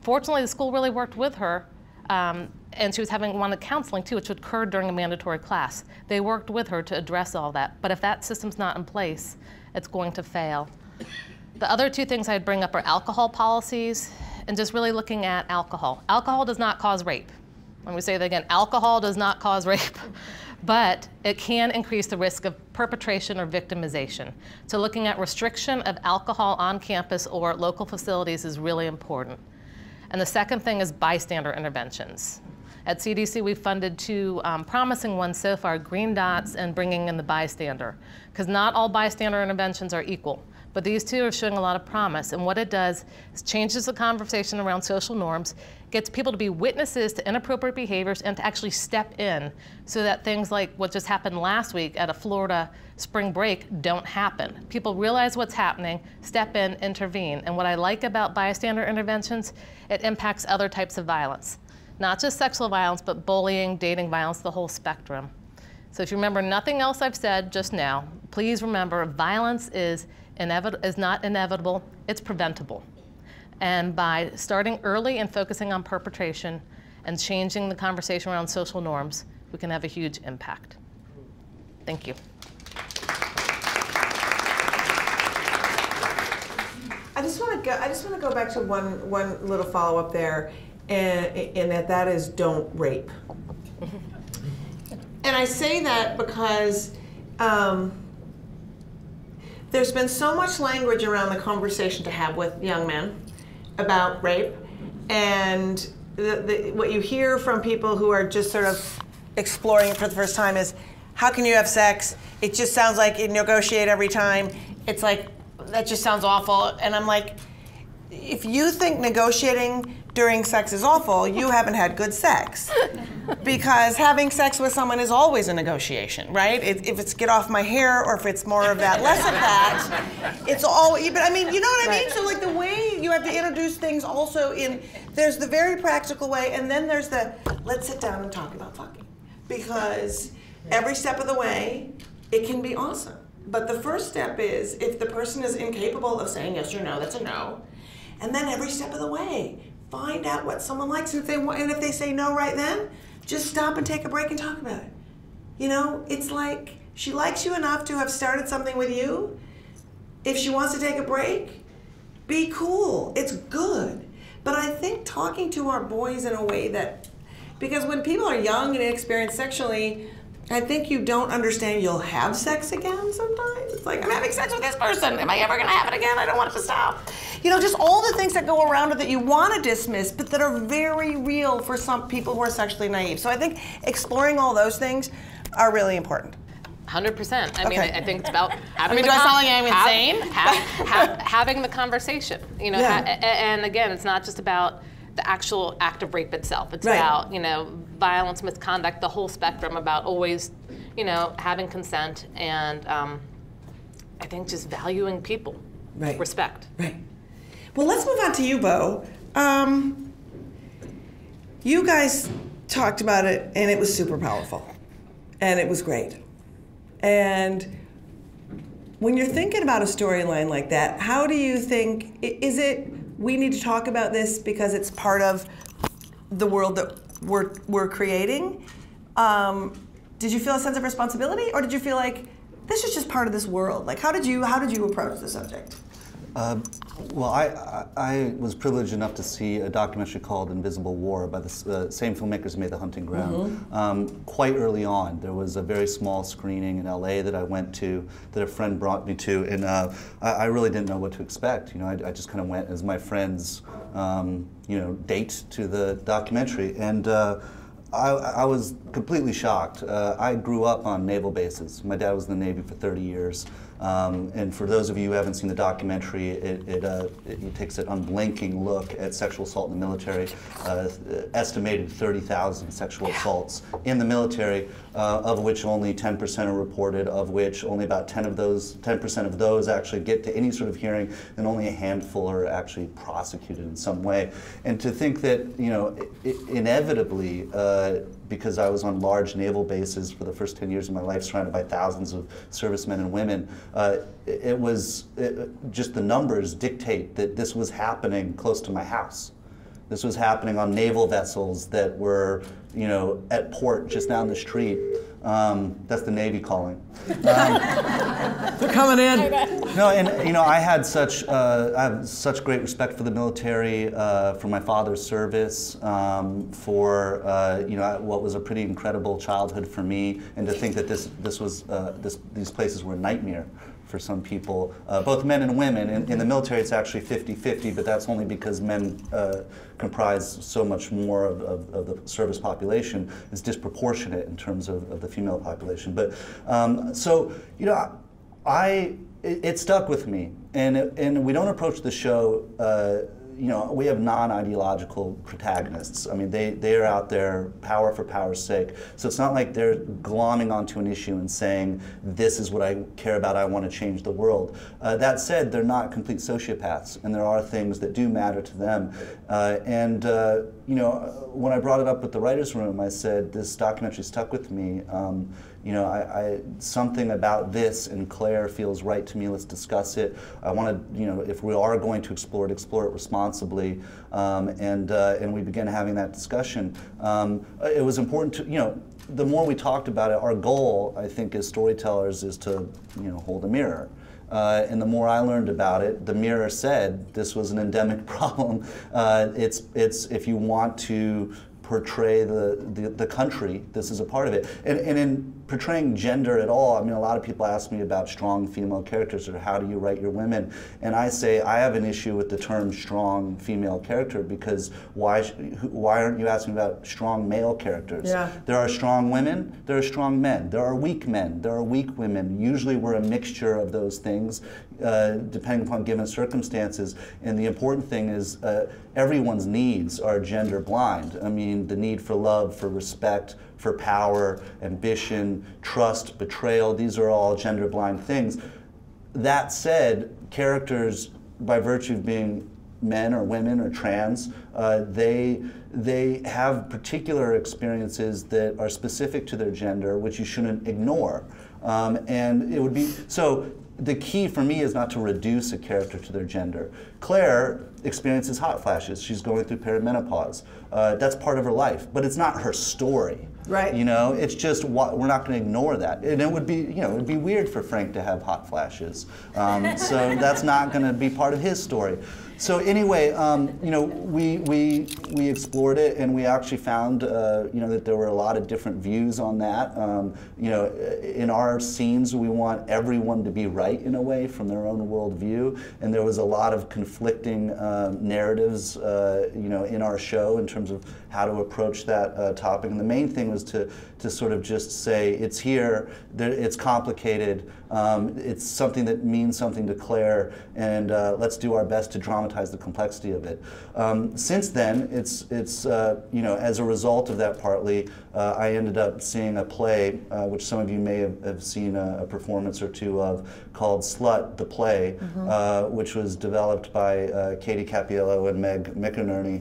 Fortunately, the school really worked with her, um, and she was having one of counseling too, which occurred during a mandatory class. They worked with her to address all that. But if that system's not in place, it's going to fail. The other two things I'd bring up are alcohol policies and just really looking at alcohol. Alcohol does not cause rape. Let me say that again, alcohol does not cause rape, but it can increase the risk of perpetration or victimization. So looking at restriction of alcohol on campus or local facilities is really important. And the second thing is bystander interventions. At CDC, we've funded two um, promising ones so far, Green Dots and bringing in the bystander, because not all bystander interventions are equal. But these two are showing a lot of promise. And what it does is changes the conversation around social norms, gets people to be witnesses to inappropriate behaviors and to actually step in so that things like what just happened last week at a Florida spring break don't happen. People realize what's happening, step in, intervene. And what I like about bystander interventions, it impacts other types of violence. Not just sexual violence, but bullying, dating violence, the whole spectrum. So if you remember nothing else I've said just now, please remember violence is, is not inevitable, it's preventable. And by starting early and focusing on perpetration and changing the conversation around social norms, we can have a huge impact. Thank you. I just want to go. I just want to go back to one one little follow up there and, and that that is don't rape. And I say that because um, there's been so much language around the conversation to have with young men about rape, and the, the, what you hear from people who are just sort of exploring it for the first time is, how can you have sex? It just sounds like you negotiate every time. It's like that just sounds awful, and I'm like, if you think negotiating during sex is awful, you haven't had good sex. Because having sex with someone is always a negotiation, right? If if it's get off my hair or if it's more of that, less of that, it's all, but I mean, you know what I mean? So, like, the way you have to introduce things also in, there's the very practical way, and then there's the, let's sit down and talk about fucking. Because every step of the way, it can be awesome. But the first step is if the person is incapable of saying yes or no, that's a no. And then every step of the way, find out what someone likes. And if they want, and if they say no right then, just stop and take a break and talk about it. You know, it's like she likes you enough to have started something with you. If she wants to take a break, be cool. It's good. But I think talking to our boys in a way that, because when people are young and inexperienced sexually, I think you don't understand you'll have sex again sometimes. It's like, I'm having sex with this person. Am I ever going to have it again? I don't want it to stop. You know, just all the things that go around it that you want to dismiss, but that are very real for some people who are sexually naive. So I think exploring all those things are really important. Hundred percent. I mean, Okay. I, I think it's about having. mean, the do I sound like I'm insane? have- have- having the conversation. You know, Yeah. ha- and again, it's not just about the actual act of rape itself. It's Right. about you know violence, misconduct, the whole spectrum. About always, you know, having consent and um, I think just valuing people. Right. Respect. Right. Well, let's move on to you, Beau. Um, you guys talked about it, and it was super powerful, and it was great. And when you're thinking about a storyline like that, how do you think is it? We need to talk about this because it's part of the world that we're we're creating. Um, did you feel a sense of responsibility, or did you feel like this is just part of this world? Like, how did you how did you approach the subject? Um, well, I, I, I was privileged enough to see a documentary called Invisible War by the uh, same filmmakers who made The Hunting Ground. Mhm. Um, quite early on, there was a very small screening in LA that I went to, that a friend brought me to, and uh, I, I really didn't know what to expect. You know, I, I just kind of went as my friend's, um, you know, date to the documentary, and. Uh, I, I was completely shocked. Uh, I grew up on naval bases. My dad was in the Navy for 30 years. Um, and for those of you who haven't seen the documentary, it, it, uh, it, takes an unblinking look at sexual assault in the military. Uh, estimated 30,000 sexual assaults in the military, uh, of which only 10% are reported, of which only about 10 of those, 10% of those actually get to any sort of hearing, and only a handful are actually prosecuted in some way. And to think that, you know, inevitably, uh, because I was on large naval bases for the first 10 years of my life, surrounded by thousands of servicemen and women, uh, it, was it, just the numbers dictate that this was happening close to my house. This was happening on naval vessels that were, you know, at port just down the street. Um, that's the Navy calling. They're coming in. No, and you know, I had such uh, I have such great respect for the military, uh, for my father's service, um, for uh, you know what was a pretty incredible childhood for me, and to think that this this was uh, this these places were a nightmare for some people, uh, both men and women. In, in the military, it's actually 50-50, but that's only because men uh, comprise so much more of, of, of the service population. It's disproportionate in terms of, of the female population. But um, so you know. I it, it stuck with me, and it, and we don't approach the show. Uh, you know, we have non-ideological protagonists. I mean, they they are out there power for power's sake. So it's not like they're glomming onto an issue and saying this is what I care about. I want to change the world. Uh, that said, they're not complete sociopaths, and there are things that do matter to them. Uh, and uh, you know, when I brought it up with the writers' room, I said this documentary stuck with me. Um, you know, I, I, something about this and Claire feels right to me. Let's discuss it. I want to, you know, if we are going to explore it, explore it responsibly. Um, and uh, and we began having that discussion. Um, it was important to, you know, the more we talked about it, our goal, I think, as storytellers, is to, you know, hold a mirror. Uh, and the more I learned about it, the Mirror said this was an endemic problem. Uh, it's, it's if you want to portray the, the, the, country, this is a part of it. And, and in portraying gender at all, I mean, a lot of people ask me about strong female characters or how do you write your women. And I say I have an issue with the term strong female character because why, why aren't you asking about strong male characters? Yeah. There are strong women, there are strong men, there are weak men, there are weak women. Usually we're a mixture of those things uh, depending upon given circumstances. And the important thing is uh, everyone's needs are gender blind. I mean, the need for love, for respect, for power, ambition, trust, betrayal, these are all gender blind things. That said, characters, by virtue of being men or women or trans, uh, they they have particular experiences that are specific to their gender, which you shouldn't ignore. Um, and it would be so the key for me is not to reduce a character to their gender. Claire experiences hot flashes. She's going through perimenopause. Uh, that's part of her life, but it's not her story. Right. You know, it's just what, we're not going to ignore that. And it would be, you know, it would be weird for Frank to have hot flashes. Um, so that's not going to be part of his story. So anyway, um, you know, we, we, we explored it and we actually found, uh, you know, that there were a lot of different views on that. Um, you know, in our scenes, we want everyone to be right in a way from their own worldview. And there was a lot of conflicting uh, narratives, uh, you know, in our show in terms of how to approach that uh, topic. And the main thing was to, to sort of just say, it's here, it's complicated, um, it's something that means something to Claire, and uh, let's do our best to dramatize the complexity of it. Um, since then, it's, it's uh, you know, as a result of that partly, uh, I ended up seeing a play, uh, which some of you may have, have seen a, a, performance or two of, called Slut, the Play, mm -hmm. which was developed by uh, Katie Cappiello and Meg McInerney.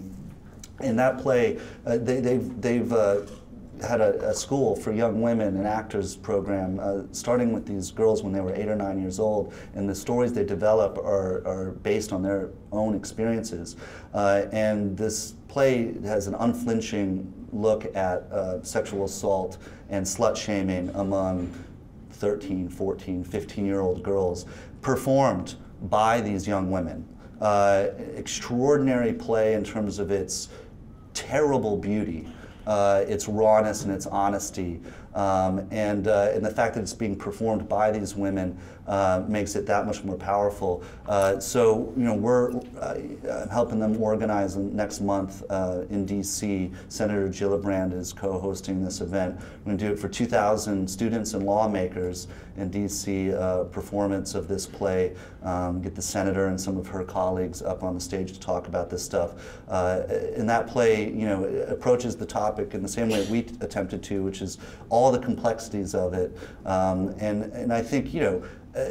In that play, they, they've, they've had a, a, school for young women, an actors program, uh, starting with these girls when they were eight or nine years old. And the stories they develop are, are based on their own experiences. Uh, and this play has an unflinching look at uh, sexual assault and slut shaming among 13, 14, 15 year old girls, performed by these young women. Uh, extraordinary play in terms of its terrible beauty uh, its rawness and its honesty. Um, and, uh, and the fact that it's being performed by these women uh, makes it that much more powerful. Uh, so, you know, we're uh, helping them organize next month uh, in DC. Senator Gillibrand is co-hosting this event. We're going to do it for 2,000 students and lawmakers in DC, uh, performance of this play. Um, get the senator and some of her colleagues up on the stage to talk about this stuff. and that play, you know, approaches the topic in the same way we attempted to, which is all the complexities of it. Um, and, and I think, you know, uh,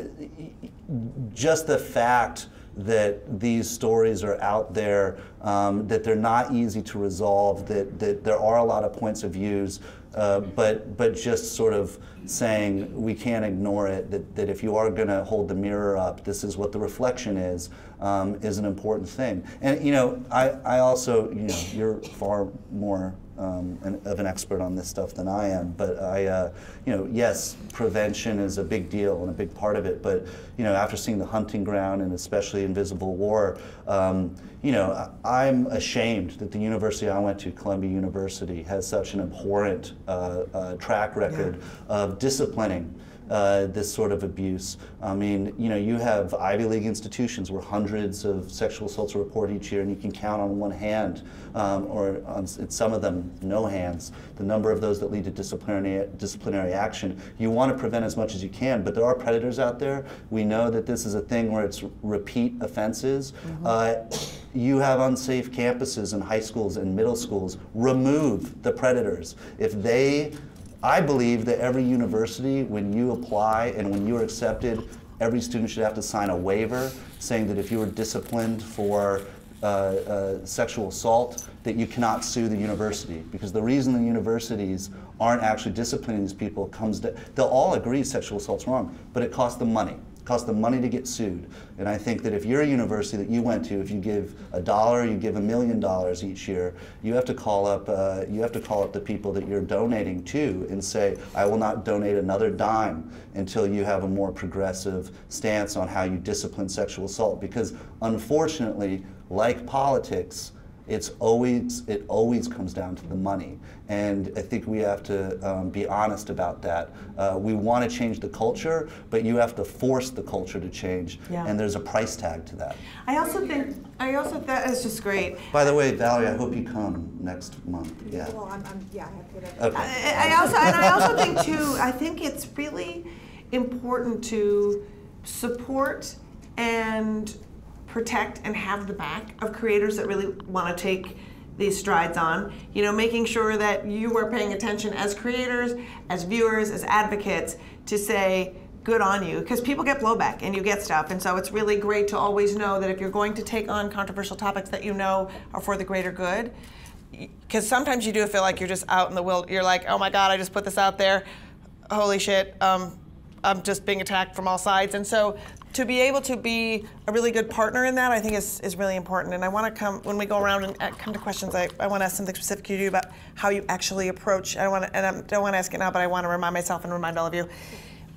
just the fact that these stories are out there, um, that they're not easy to resolve, that, that there are a lot of points of views, uh, but, but just sort of saying we can't ignore it, that, that if you are going to hold the mirror up, this is what the reflection is, um, is an important thing. And, you know, I, I also, you know, you're far more um, an, of an expert on this stuff than I am, but I, uh, you know, yes, prevention is a big deal and a big part of it. But you know, after seeing the hunting ground and especially Invisible War, um, you know, I'm ashamed that the university I went to, Columbia University, has such an abhorrent uh, uh, track record yeah. of disciplining uh, this sort of abuse. I mean, you know, you have Ivy League institutions where hundreds of sexual assaults are reported each year, and you can count on one hand, um, or on some of them, no hands, the number of those that lead to disciplinary, disciplinary action. You want to prevent as much as you can, but there are predators out there. We know that this is a thing where it's repeat offenses. Mm -hmm. uh, you have unsafe campuses in high schools and middle schools. Remove the predators. If they I believe that every university, when you apply and when you're accepted, every student should have to sign a waiver saying that if you were disciplined for uh, uh, sexual assault, that you cannot sue the university. Because the reason the universities aren't actually disciplining these people comes to, they'll all agree sexual assault's wrong, but it costs them money costs them money to get sued. And I think that if you're a university that you went to, if you give a dollar, you give a million dollars each year, you have to call up uh, you have to call up the people that you're donating to and say, I will not donate another dime until you have a more progressive stance on how you discipline sexual assault. Because unfortunately, like politics, it's always it always comes down to the money. And i think we have to um, be honest about that. Uh, we want to change the culture but you have to force the culture to change. Yeah. and there's a price tag to that. I also think, I also, that is just great. by the way valerie i hope you come next month. Yeah. Well, I'm, I'm, yeah, I have to Okay. I, I also, and I also think too, I think it's really important to support and protect and have the back of creators that really want to take these strides on. You know, making sure that you are paying attention as creators, as viewers, as advocates to say, good on you because people get blowback and you get stuff and so it's really great to always know that if you're going to take on controversial topics that you know are for the greater good because sometimes you do feel like you're just out in the wild. You're like, oh my God, I just put this out there. Holy shit, um, I'm just being attacked from all sides. And so to be able to be a really good partner in that, I think is, is really important. And I want to come, when we go around and uh, come to questions, I, I want to ask something specific to you about how you actually approach, I want to, and I don't want to ask it now, but I want to remind myself and remind all of you.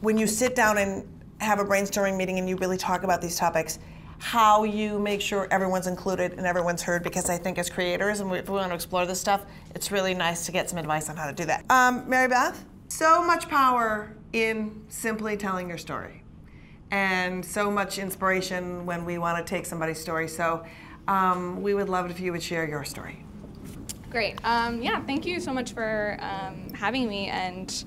When you sit down and have a brainstorming meeting and you really talk about these topics, how you make sure everyone's included and everyone's heard because I think as creators and we, if we want to explore this stuff, it's really nice to get some advice on how to do that. Um, Marybeth, so much power in simply telling your story and so much inspiration when we want to take somebody's story. So um, we would love it if you would share your story. Great. Um, yeah, thank you so much for um, having me and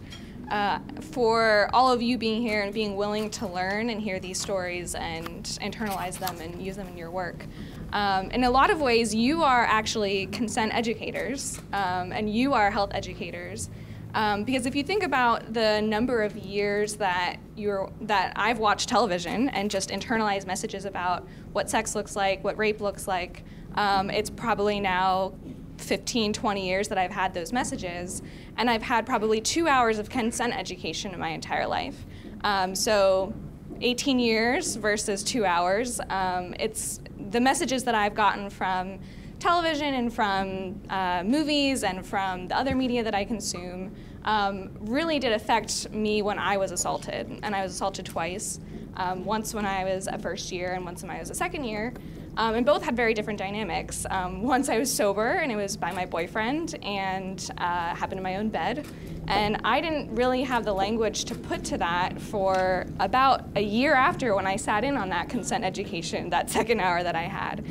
uh, for all of you being here and being willing to learn and hear these stories and internalize them and use them in your work. Um, in a lot of ways, you are actually consent educators um, and you are health educators. Um, because if you think about the number of years that you're that I've watched television and just internalized messages about what sex looks like, what rape looks like, um, it's probably now 15, 20 years that I've had those messages, and I've had probably two hours of consent education in my entire life. Um, so 18 years versus two hours. Um, it's the messages that I've gotten from television and from uh, movies and from the other media that I consume um, really did affect me when I was assaulted. And I was assaulted twice um, once when I was a first year and once when I was a second year. Um, and both had very different dynamics. Um, once I was sober and it was by my boyfriend and uh, happened in my own bed. And I didn't really have the language to put to that for about a year after when I sat in on that consent education, that second hour that I had.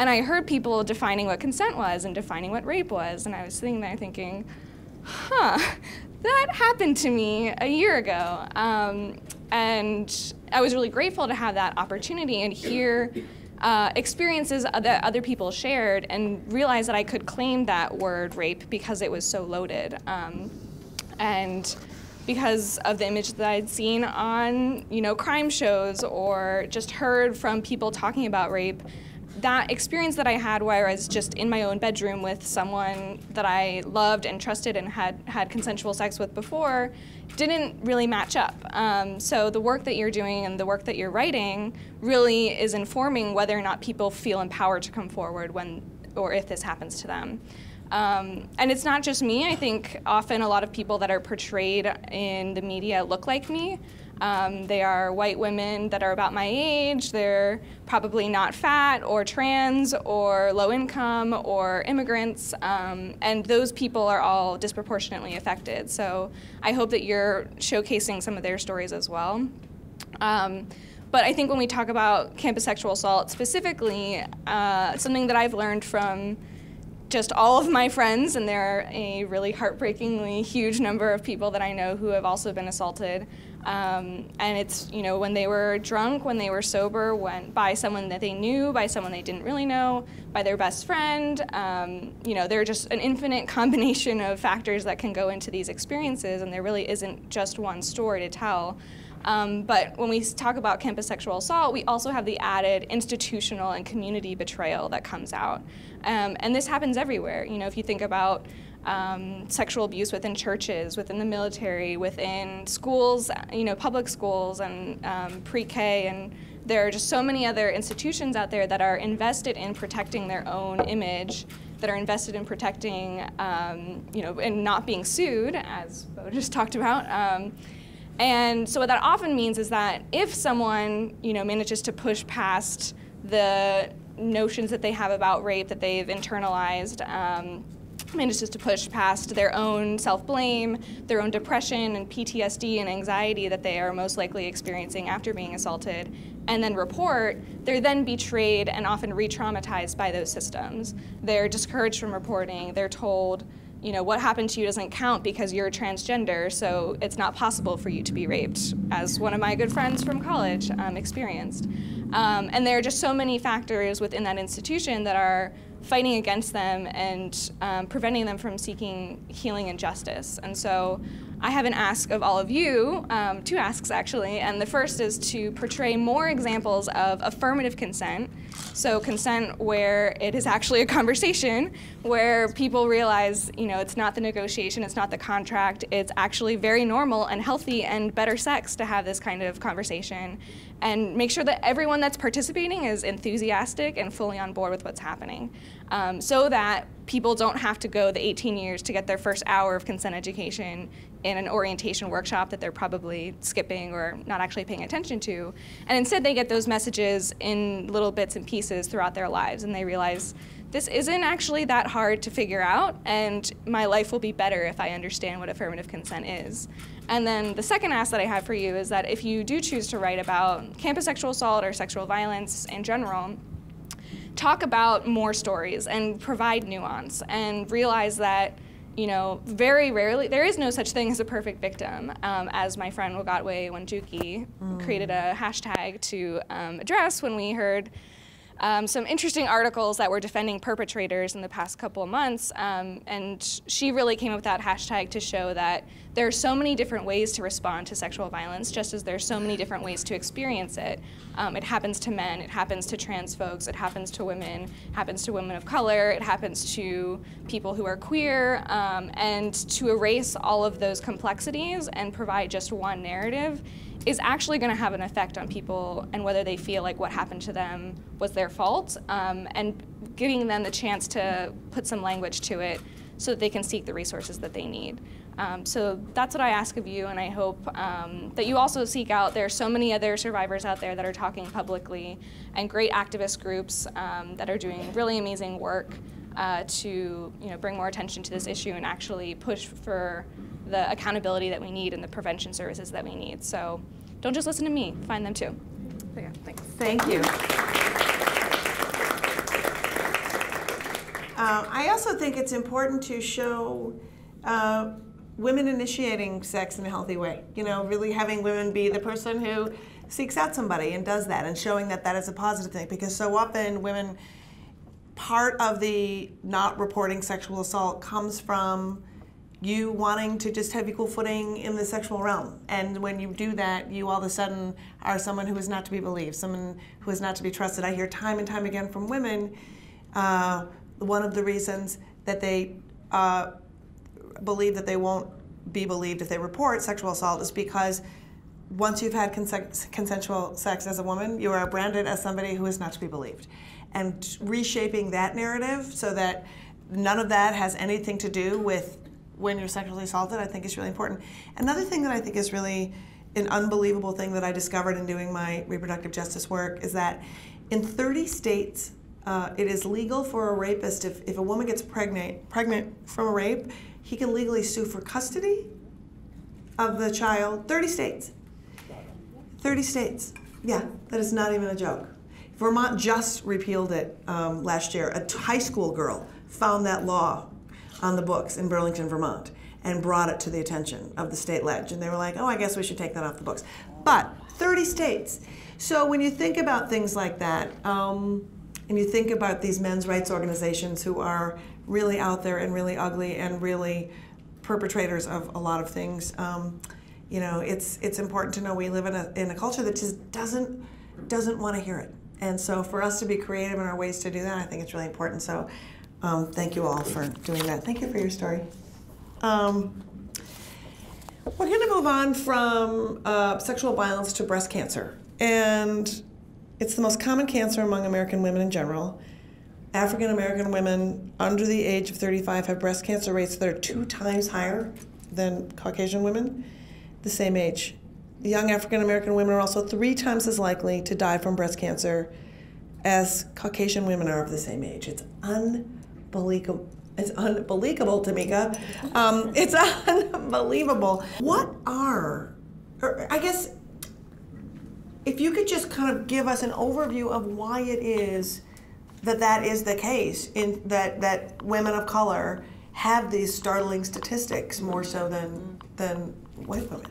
And I heard people defining what consent was and defining what rape was. And I was sitting there thinking, huh, that happened to me a year ago. Um, and I was really grateful to have that opportunity and hear uh, experiences that other people shared and realize that I could claim that word rape because it was so loaded. Um, and because of the image that I'd seen on, you know, crime shows or just heard from people talking about rape, that experience that I had where I was just in my own bedroom with someone that I loved and trusted and had had consensual sex with before didn't really match up. Um, so the work that you're doing and the work that you're writing really is informing whether or not people feel empowered to come forward when or if this happens to them. Um, and it's not just me. I think often a lot of people that are portrayed in the media look like me. Um, they are white women that are about my age. They're probably not fat or trans or low income or immigrants. Um, and those people are all disproportionately affected. So I hope that you're showcasing some of their stories as well. Um, but I think when we talk about campus sexual assault specifically, uh, something that I've learned from just all of my friends, and there are a really heartbreakingly huge number of people that I know who have also been assaulted. Um, and it's you know when they were drunk, when they were sober, when by someone that they knew, by someone they didn't really know, by their best friend. Um, you know, there are just an infinite combination of factors that can go into these experiences, and there really isn't just one story to tell. Um, but when we talk about campus sexual assault, we also have the added institutional and community betrayal that comes out. Um, and this happens everywhere. You know, if you think about um, sexual abuse within churches, within the military, within schools, you know, public schools and um, pre-K, and there are just so many other institutions out there that are invested in protecting their own image, that are invested in protecting, um, you know, and not being sued, as Beau just talked about. Um, and so what that often means is that if someone, you know, manages to push past the notions that they have about rape that they've internalized, um, manages to push past their own self blame, their own depression and PTSD and anxiety that they are most likely experiencing after being assaulted, and then report, they're then betrayed and often re traumatized by those systems. They're discouraged from reporting, they're told, you know, what happened to you doesn't count because you're transgender, so it's not possible for you to be raped, as one of my good friends from college um, experienced. Um, and there are just so many factors within that institution that are fighting against them and um, preventing them from seeking healing and justice. And so I have an ask of all of you, um, two asks actually, and the first is to portray more examples of affirmative consent. So consent where it is actually a conversation, where people realize, you know, it's not the negotiation, it's not the contract, it's actually very normal and healthy and better sex to have this kind of conversation and make sure that everyone that's participating is enthusiastic and fully on board with what's happening um, so that people don't have to go the 18 years to get their first hour of consent education in an orientation workshop that they're probably skipping or not actually paying attention to. And instead, they get those messages in little bits and pieces throughout their lives, and they realize this isn't actually that hard to figure out, and my life will be better if I understand what affirmative consent is. And then the second ask that I have for you is that if you do choose to write about campus sexual assault or sexual violence in general, talk about more stories and provide nuance and realize that you know, very rarely, there is no such thing as a perfect victim, um, as my friend Wagatwe Wanjuki mm. created a hashtag to um, address when we heard um, some interesting articles that were defending perpetrators in the past couple of months. Um, and she really came up with that hashtag to show that there are so many different ways to respond to sexual violence, just as there are so many different ways to experience it. Um, it happens to men, it happens to trans folks, it happens to women, happens to women of color, it happens to people who are queer. Um, and to erase all of those complexities and provide just one narrative is actually going to have an effect on people and whether they feel like what happened to them was their fault um, and giving them the chance to put some language to it so that they can seek the resources that they need. Um, so that's what I ask of you, and I hope um, that you also seek out. There are so many other survivors out there that are talking publicly, and great activist groups um, that are doing really amazing work uh, to you know bring more attention to this issue and actually push for the accountability that we need and the prevention services that we need. So don't just listen to me, find them too. So yeah, thanks. Thank you. Uh, I also think it's important to show uh, women initiating sex in a healthy way. You know, really having women be the person who seeks out somebody and does that and showing that that is a positive thing because so often women part of the not reporting sexual assault comes from you wanting to just have equal footing in the sexual realm. And when you do that, you all of a sudden are someone who is not to be believed, someone who is not to be trusted. I hear time and time again from women uh, one of the reasons that they uh, believe that they won't be believed if they report sexual assault is because once you've had consensual sex as a woman, you are branded as somebody who is not to be believed. And reshaping that narrative so that none of that has anything to do with when you're sexually assaulted, I think is really important. Another thing that I think is really an unbelievable thing that I discovered in doing my reproductive justice work is that in 30 states, uh, it is legal for a rapist, if, if a woman gets pregnant, pregnant from a rape, he can legally sue for custody of the child. 30 states. 30 states. Yeah, that is not even a joke. Vermont just repealed it um, last year. A high school girl found that law on the books in Burlington, Vermont, and brought it to the attention of the state ledge. And they were like, oh, I guess we should take that off the books. But 30 states. So when you think about things like that, um, and you think about these men's rights organizations who are really out there and really ugly and really perpetrators of a lot of things, um, you know, it's it's important to know we live in a in a culture that just doesn't doesn't want to hear it. And so for us to be creative in our ways to do that, I think it's really important. So um, thank you all for doing that. Thank you for your story. Um, we're going to move on from uh, sexual violence to breast cancer. And it's the most common cancer among American women in general. African American women under the age of 35 have breast cancer rates that are two times higher than Caucasian women the same age. Young African American women are also three times as likely to die from breast cancer as Caucasian women are of the same age. It's unbelievable. It's unbelievable, Temeika. Um, it's unbelievable. What are, I guess, if you could just kind of give us an overview of why it is that that is the case, in that that women of color have these startling statistics more so than than white women.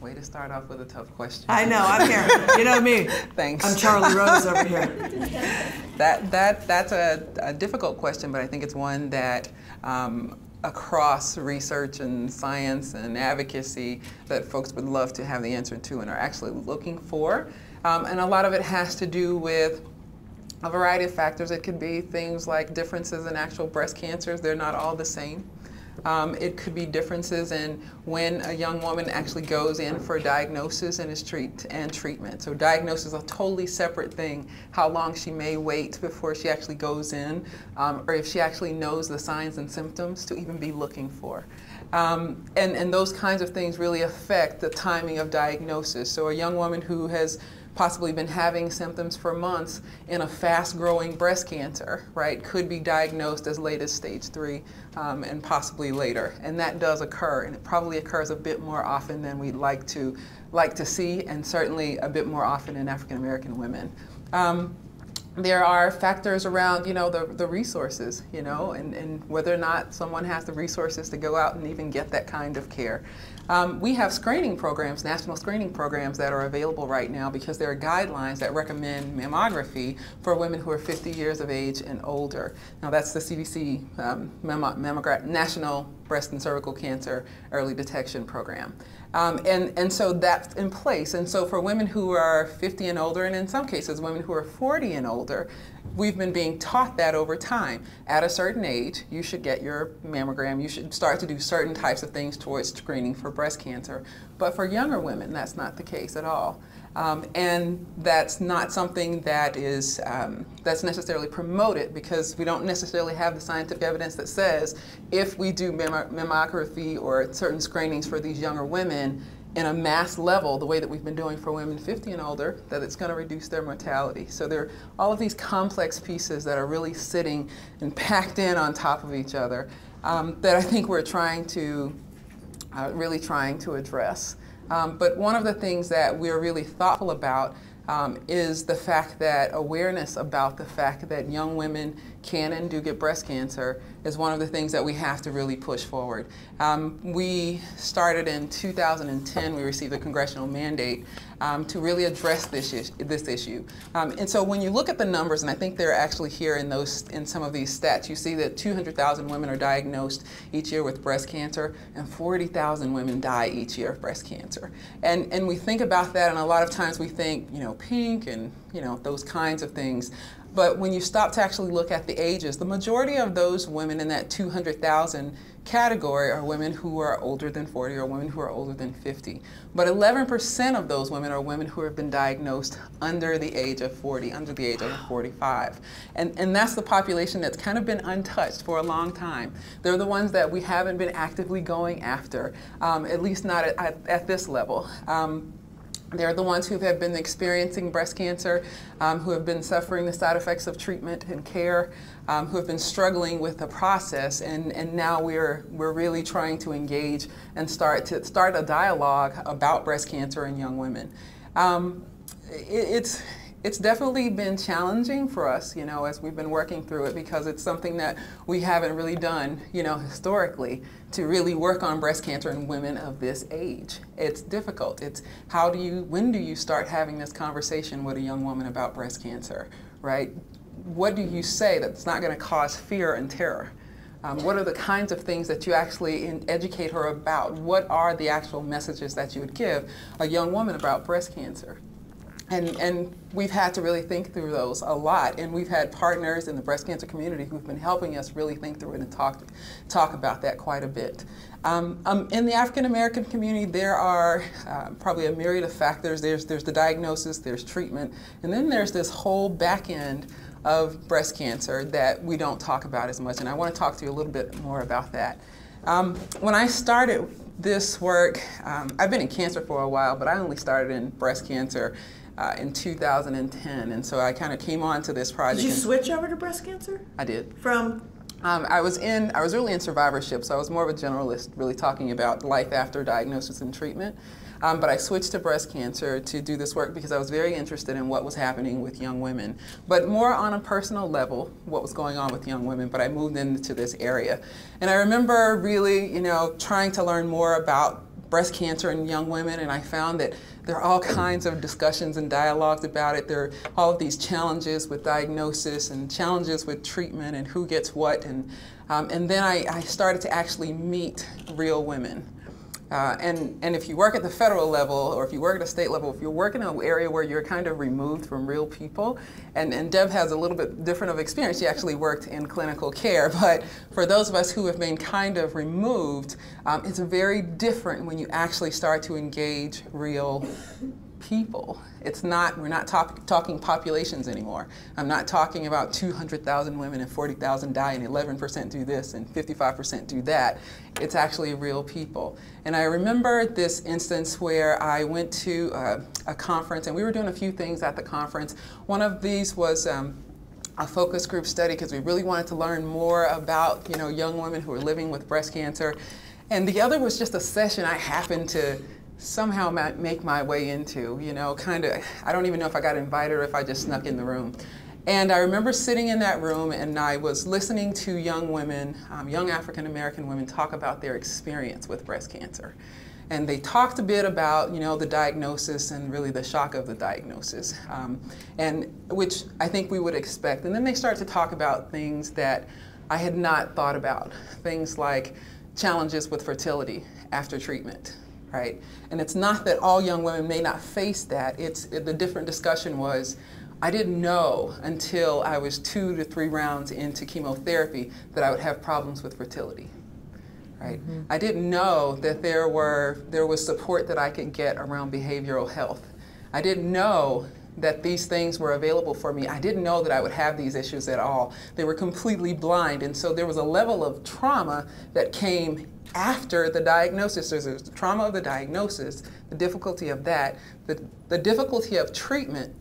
Way to start off with a tough question. I know, I'm here. You know me. Thanks. I'm Charlie Rose over here. that that that's a, a, difficult question, but I think it's one that um, across research and science and advocacy that folks would love to have the answer to and are actually looking for. Um, and a lot of it has to do with a variety of factors. It could be things like differences in actual breast cancers. They're not all the same. Um, it could be differences in when a young woman actually goes in for a diagnosis and is treat and treatment. So diagnosis is a totally separate thing. How long she may wait before she actually goes in, um, or if she actually knows the signs and symptoms to even be looking for. Um, and, and those kinds of things really affect the timing of diagnosis. So a young woman who has possibly been having symptoms for months in a fast growing breast cancer, right, could be diagnosed as late as stage three um, and possibly later. And that does occur, and it probably occurs a bit more often than we'd like to, like to see, and certainly a bit more often in African American women. Um, there are factors around, you know, the, the resources, you know, and, and whether or not someone has the resources to go out and even get that kind of care. Um, we have screening programs, national screening programs that are available right now because there are guidelines that recommend mammography for women who are 50 years of age and older. Now that's the CDC um, mammogra- National Breast and Cervical Cancer Early Detection Program. Um, and, and so that's in place. And so for women who are 50 and older, and in some cases women who are 40 and older, we've been being taught that over time. At a certain age, you should get your mammogram. You should start to do certain types of things towards screening for breast cancer. But for younger women, that's not the case at all. Um, and that's not something that is um, that's necessarily promoted because we don't necessarily have the scientific evidence that says if we do mammography or certain screenings for these younger women in a mass level, the way that we've been doing for women 50 and older, that it's going to reduce their mortality. So there are all of these complex pieces that are really sitting and packed in on top of each other um, that I think we're trying to, uh, really trying to address. Um, but one of the things that we're really thoughtful about um, is the fact that awareness about the fact that young women can and do get breast cancer is one of the things that we have to really push forward. Um, we started in 2010, we received a congressional mandate um, to really address this, is this issue. Um, and so when you look at the numbers, and I think they're actually here in, those, in some of these stats, you see that 200,000 women are diagnosed each year with breast cancer, and 40,000 women die each year of breast cancer. And, and we think about that, and a lot of times we think, you know, pink and, you know, those kinds of things. But when you stop to actually look at the ages, the majority of those women in that 200,000 category are women who are older than 40 or women who are older than 50. But 11% of those women are women who have been diagnosed under the age of 40, under the age of 45. And, and that's the population that's kind of been untouched for a long time. They're the ones that we haven't been actively going after, um, at least not at, at, at this level. Um, they're the ones who have been experiencing breast cancer, um, who have been suffering the side effects of treatment and care, um, who have been struggling with the process, and, and now we're, we're really trying to engage and start to start a dialogue about breast cancer in young women. Um, it, it's, it's definitely been challenging for us, you know, as we've been working through it because it's something that we haven't really done, you know, historically to really work on breast cancer in women of this age. It's difficult. It's how do you, when do you start having this conversation with a young woman about breast cancer, right? What do you say that's not going to cause fear and terror? Um, what are the kinds of things that you actually educate her about? What are the actual messages that you would give a young woman about breast cancer? And, and we've had to really think through those a lot. And we've had partners in the breast cancer community who've been helping us really think through it and talk, talk about that quite a bit. Um, um, in the African American community, there are uh, probably a myriad of factors. There's, there's the diagnosis, there's treatment, and then there's this whole back end of breast cancer that we don't talk about as much. And I want to talk to you a little bit more about that. Um, when I started this work, um, I've been in cancer for a while, but I only started in breast cancer uh, in 2010, and so I kind of came on to this project. Did you switch over to breast cancer? I did. From? Um, I was in. I was really in survivorship, so I was more of a generalist, really talking about life after diagnosis and treatment. Um, but I switched to breast cancer to do this work because I was very interested in what was happening with young women, but more on a personal level, what was going on with young women. But I moved into this area, and I remember really, you know, trying to learn more about breast cancer in young women, and I found that there are all kinds of discussions and dialogues about it. There are all of these challenges with diagnosis and challenges with treatment and who gets what, and um, and then I, I started to actually meet real women. Uh, and, and if you work at the federal level or if you work at a state level, if you work in an area where you're kind of removed from real people, and, and Deb has a little bit different of experience. She actually worked in clinical care, but for those of us who have been kind of removed, um, it's very different when you actually start to engage real people. It's not, we're not talk, talking populations anymore. I'm not talking about 200,000 women and 40,000 die and 11% do this and 55% do that. It's actually real people. And I remember this instance where I went to uh, a conference and we were doing a few things at the conference. One of these was um, a focus group study because we really wanted to learn more about you know young women who are living with breast cancer. And the other was just a session I happened to somehow make my way into, you know, kind of, I don't even know if I got invited or if I just snuck in the room. And I remember sitting in that room and I was listening to young women, um, young African American women, talk about their experience with breast cancer. And they talked a bit about, you know, the diagnosis and really the shock of the diagnosis, um, and which I think we would expect. And then they start to talk about things that I had not thought about, things like challenges with fertility after treatment, right? And it's not that all young women may not face that. It's it, the different discussion was, I didn't know until I was two to three rounds into chemotherapy that I would have problems with fertility, right? Mm -hmm. I didn't know that there were there was support that I could get around behavioral health. I didn't know that these things were available for me. I didn't know that I would have these issues at all. They were completely blind, and so there was a level of trauma that came after the diagnosis. There's the trauma of the diagnosis, the difficulty of that, the, the difficulty of treatment,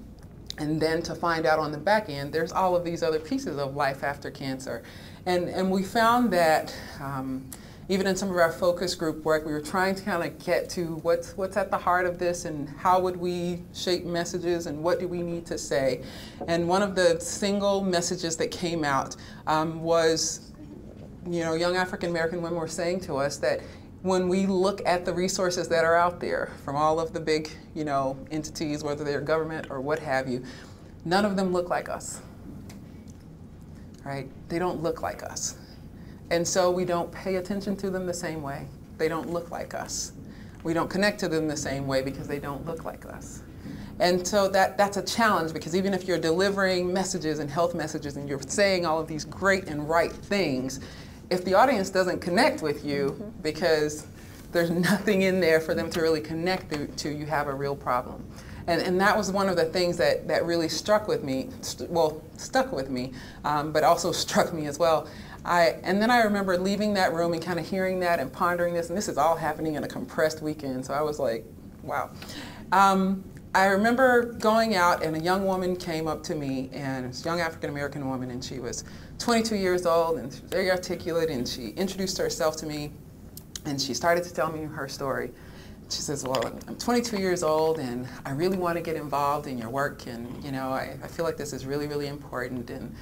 and then to find out on the back end, there's all of these other pieces of life after cancer. And, and we found that um, even in some of our focus group work, we were trying to kind of get to what's, what's at the heart of this and how would we shape messages and what do we need to say. And one of the single messages that came out um, was you know, young African American women were saying to us that when we look at the resources that are out there from all of the big, you know, entities, whether they're government or what have you, none of them look like us. Right? They don't look like us. And so we don't pay attention to them the same way. They don't look like us. We don't connect to them the same way because they don't look like us. And so that, that's a challenge because even if you're delivering messages and health messages and you're saying all of these great and right things, if the audience doesn't connect with you mm -hmm. because there's nothing in there for them to really connect to, you have a real problem. And, and that was one of the things that, that really struck with me, st well, stuck with me, um, but also struck me as well. I, and then I remember leaving that room and kind of hearing that and pondering this, and this is all happening in a compressed weekend, so I was like, wow. Um, I remember going out and a young woman came up to me, and it was a young African American woman, and she was 22 years old and very articulate, and she introduced herself to me, and she started to tell me her story. She says, well, I'm 22 years old, and I really want to get involved in your work, and, you know, I, I feel like this is really, really important, and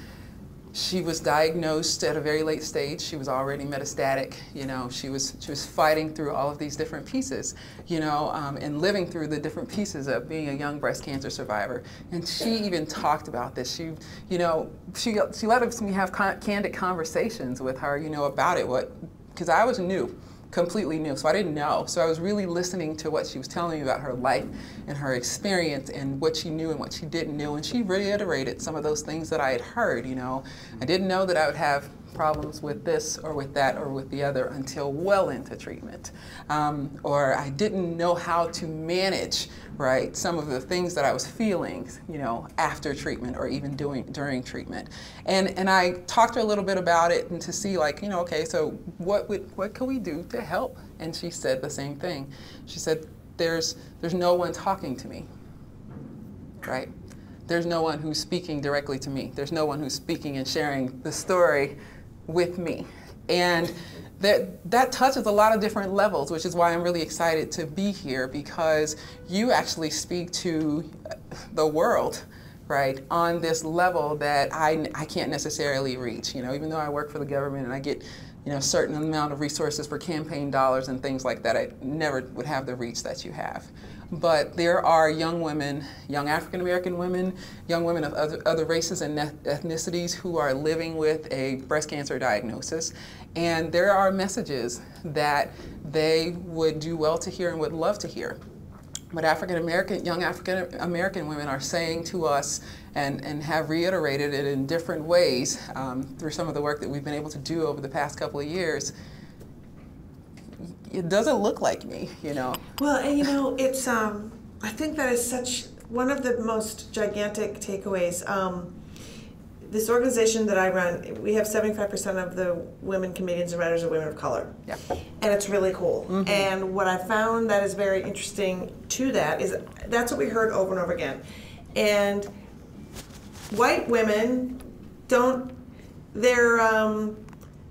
she was diagnosed at a very late stage. She was already metastatic. You know, she was she was fighting through all of these different pieces. You know, um, and living through the different pieces of being a young breast cancer survivor. And she even talked about this. She, you know, she she let me have candid conversations with her. You know, about it. What because I was new completely new. So I didn't know. So I was really listening to what she was telling me about her life and her experience and what she knew and what she didn't know. And she reiterated some of those things that I had heard, you know. I didn't know that I would have problems with this or with that or with the other until well into treatment. Um, or I didn't know how to manage, right, some of the things that I was feeling, you know, after treatment or even doing during treatment. And and I talked to her a little bit about it and to see like, you know, okay, so what would what can we do to help? And she said the same thing. She said, There's there's no one talking to me. Right? There's no one who's speaking directly to me. There's no one who's speaking and sharing the story with me. And that, that touches a lot of different levels, which is why I'm really excited to be here because you actually speak to the world, right, on this level that I, I can't necessarily reach. You know, even though I work for the government and I get, you know, a certain amount of resources for campaign dollars and things like that, I never would have the reach that you have but there are young women, young African American women, young women of other, other races and ethnicities who are living with a breast cancer diagnosis. And there are messages that they would do well to hear and would love to hear. But African American, young African American women are saying to us and, and have reiterated it in different ways um, through some of the work that we've been able to do over the past couple of years it doesn't look like me, you know. Well, and you know, it's um, I think that is such one of the most gigantic takeaways. Um, this organization that I run, we have 75% of the women comedians and writers are women of color. Yeah. And it's really cool. Mm-hmm. And what I found that is very interesting to that is that's what we heard over and over again. And white women don't, they're, um,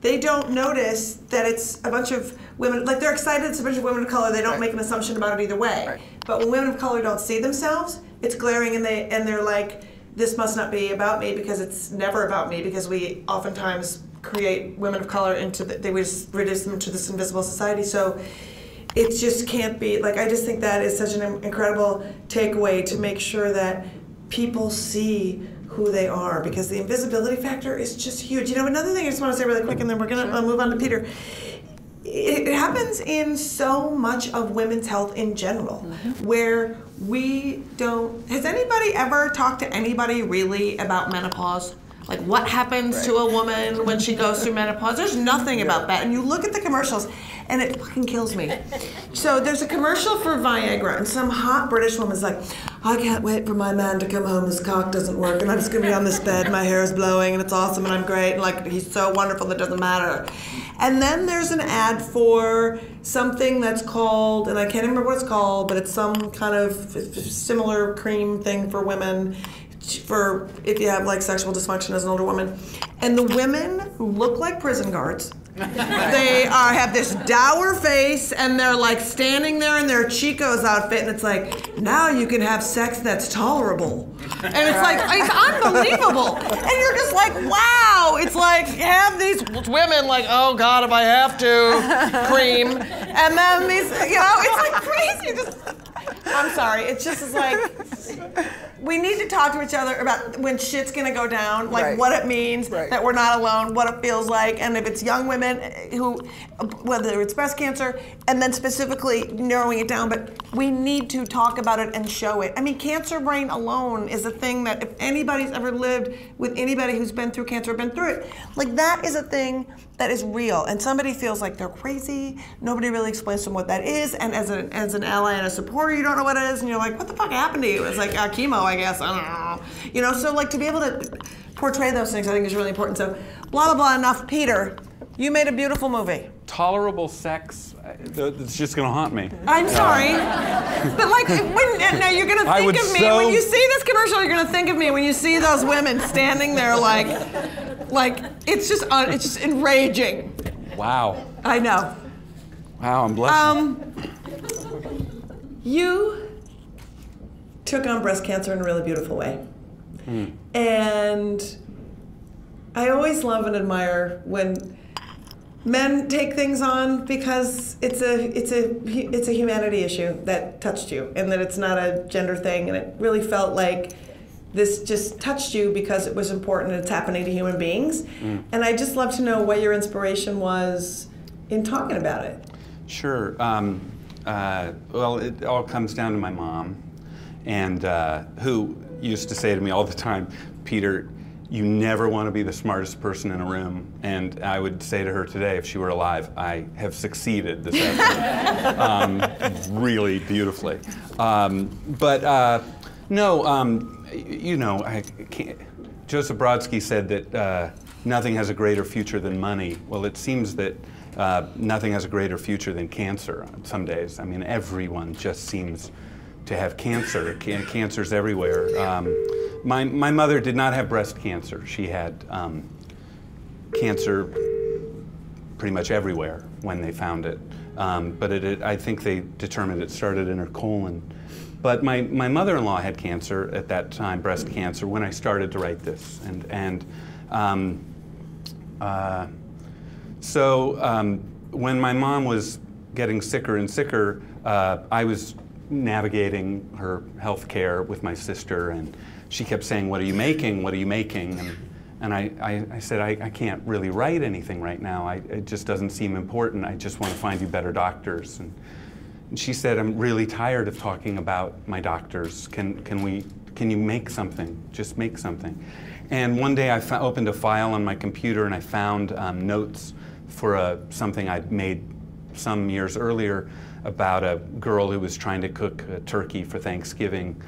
they don't notice that it's a bunch of women like they're excited it's a bunch of women of color they don't right. make an assumption about it either way right. but when women of color don't see themselves it's glaring and they and they're like this must not be about me because it's never about me because we oftentimes create women of color into the, they reduce them to this invisible society so it just can't be like i just think that is such an incredible takeaway to make sure that people see who they are because the invisibility factor is just huge. You know, another thing I just want to say really quick, and then we're going to uh, move on to Peter it happens in so much of women's health in general mm-hmm. where we don't has anybody ever talked to anybody really about menopause like what happens right. to a woman when she goes through menopause there's nothing yeah. about that and you look at the commercials and it fucking kills me. So there's a commercial for viagra and some hot british woman's like i can't wait for my man to come home. His cock doesn't work and i'm just to be on this bed. My hair is blowing and it's awesome and i'm great and like he's so wonderful that doesn't matter. And then there's an ad for something that's called, and I can't remember what it's called, but it's some kind of similar cream thing for women for if you have like sexual dysfunction as an older woman. And the women look like prison guards they are have this dour face and they're like standing there in their Chico's outfit and it's like now you can have sex that's tolerable. And it's like it's unbelievable. And you're just like wow. It's like have these women like oh god if I have to cream. And then these you know it's like crazy. Just I'm sorry it's just it's like we need to talk to each other about when shit's gonna go down, like right. what it means right. that we're not alone, what it feels like, and if it's young women who, whether it's breast cancer, and then specifically narrowing it down. But we need to talk about it and show it. I mean, cancer brain alone is a thing that if anybody's ever lived with anybody who's been through cancer or been through it, like that is a thing that is real. And somebody feels like they're crazy. Nobody really explains to them what that is. And as an as an ally and a supporter, you don't know what it is, and you're like, what the fuck happened to you? It's like uh, chemo, I guess. I don't know. You know, so like to be able to portray those things, I think is really important. So, blah blah blah. Enough, Peter. You made a beautiful movie. Tolerable sex, it's just gonna haunt me. I'm sorry, but like when now you're gonna think of me so... when you see this commercial. You're gonna think of me when you see those women standing there like, like it's just uh, it's just enraging. Wow. I know. Wow, I'm blessed. Um, you took on breast cancer in a really beautiful way, hmm. and I always love and admire when men take things on because it's a it's a it's a humanity issue that touched you and that it's not a gender thing and it really felt like this just touched you because it was important and it's happening to human beings Mm. and i just love to know what your inspiration was in talking about it Sure. Um, uh, well, it all comes down to my mom, and uh, who used to say to me all the time, Peter, you never want to be the smartest person in a room. And I would say to her today, if she were alive, I have succeeded this afternoon, um, really beautifully. Um, but uh, no, um, you know, I can't. Joseph Brodsky said that uh, nothing has a greater future than money. Well, it seems that uh, nothing has a greater future than cancer some days. I mean, everyone just seems to have cancer. Can- cancer's everywhere. Um, my, my mother did not have breast cancer. She had um, cancer pretty much everywhere when they found it. Um, but it, it, I think they determined it started in her colon. But my, my mother-in-law had cancer at that time, breast cancer, when I started to write this. And, and um, uh, so um, when my mom was getting sicker and sicker, uh, I was navigating her health care with my sister, and she kept saying, What are you making? What are you making? And, and I, I, I said, I, I can't really write anything right now. I, it just doesn't seem important. I just want to find you better doctors. And, and she said, I'm really tired of talking about my doctors. Can, can, we, can you make something? Just make something. And one day I opened a file on my computer and I found um, notes for a, something I'd made some years earlier about a girl who was trying to cook a turkey for Thanksgiving.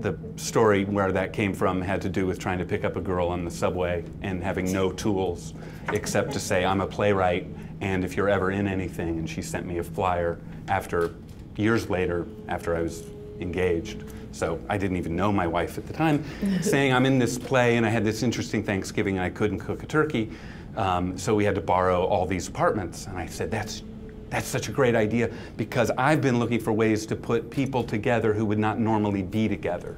The story where that came from had to do with trying to pick up a girl on the subway and having no tools except to say, I'm a playwright, and if you're ever in anything. And she sent me a flyer after, years later, after I was engaged. So I didn't even know my wife at the time, saying, I'm in this play and I had this interesting Thanksgiving and I couldn't cook a turkey. Um, so we had to borrow all these apartments. And I said, that's that's such a great idea because I've been looking for ways to put people together who would not normally be together.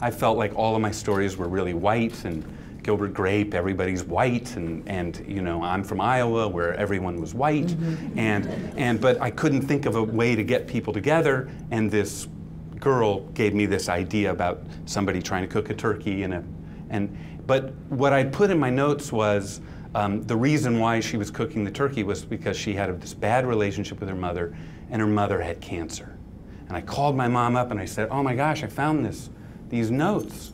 I felt like all of my stories were really white and Gilbert Grape, everybody's white, and, and you know, I'm from Iowa where everyone was white, mm-hmm. and, and but I couldn't think of a way to get people together, and this girl gave me this idea about somebody trying to cook a turkey and a, and but what I put in my notes was um, the reason why she was cooking the turkey was because she had this bad relationship with her mother, and her mother had cancer. And I called my mom up and I said, "Oh my gosh, I found this, these notes."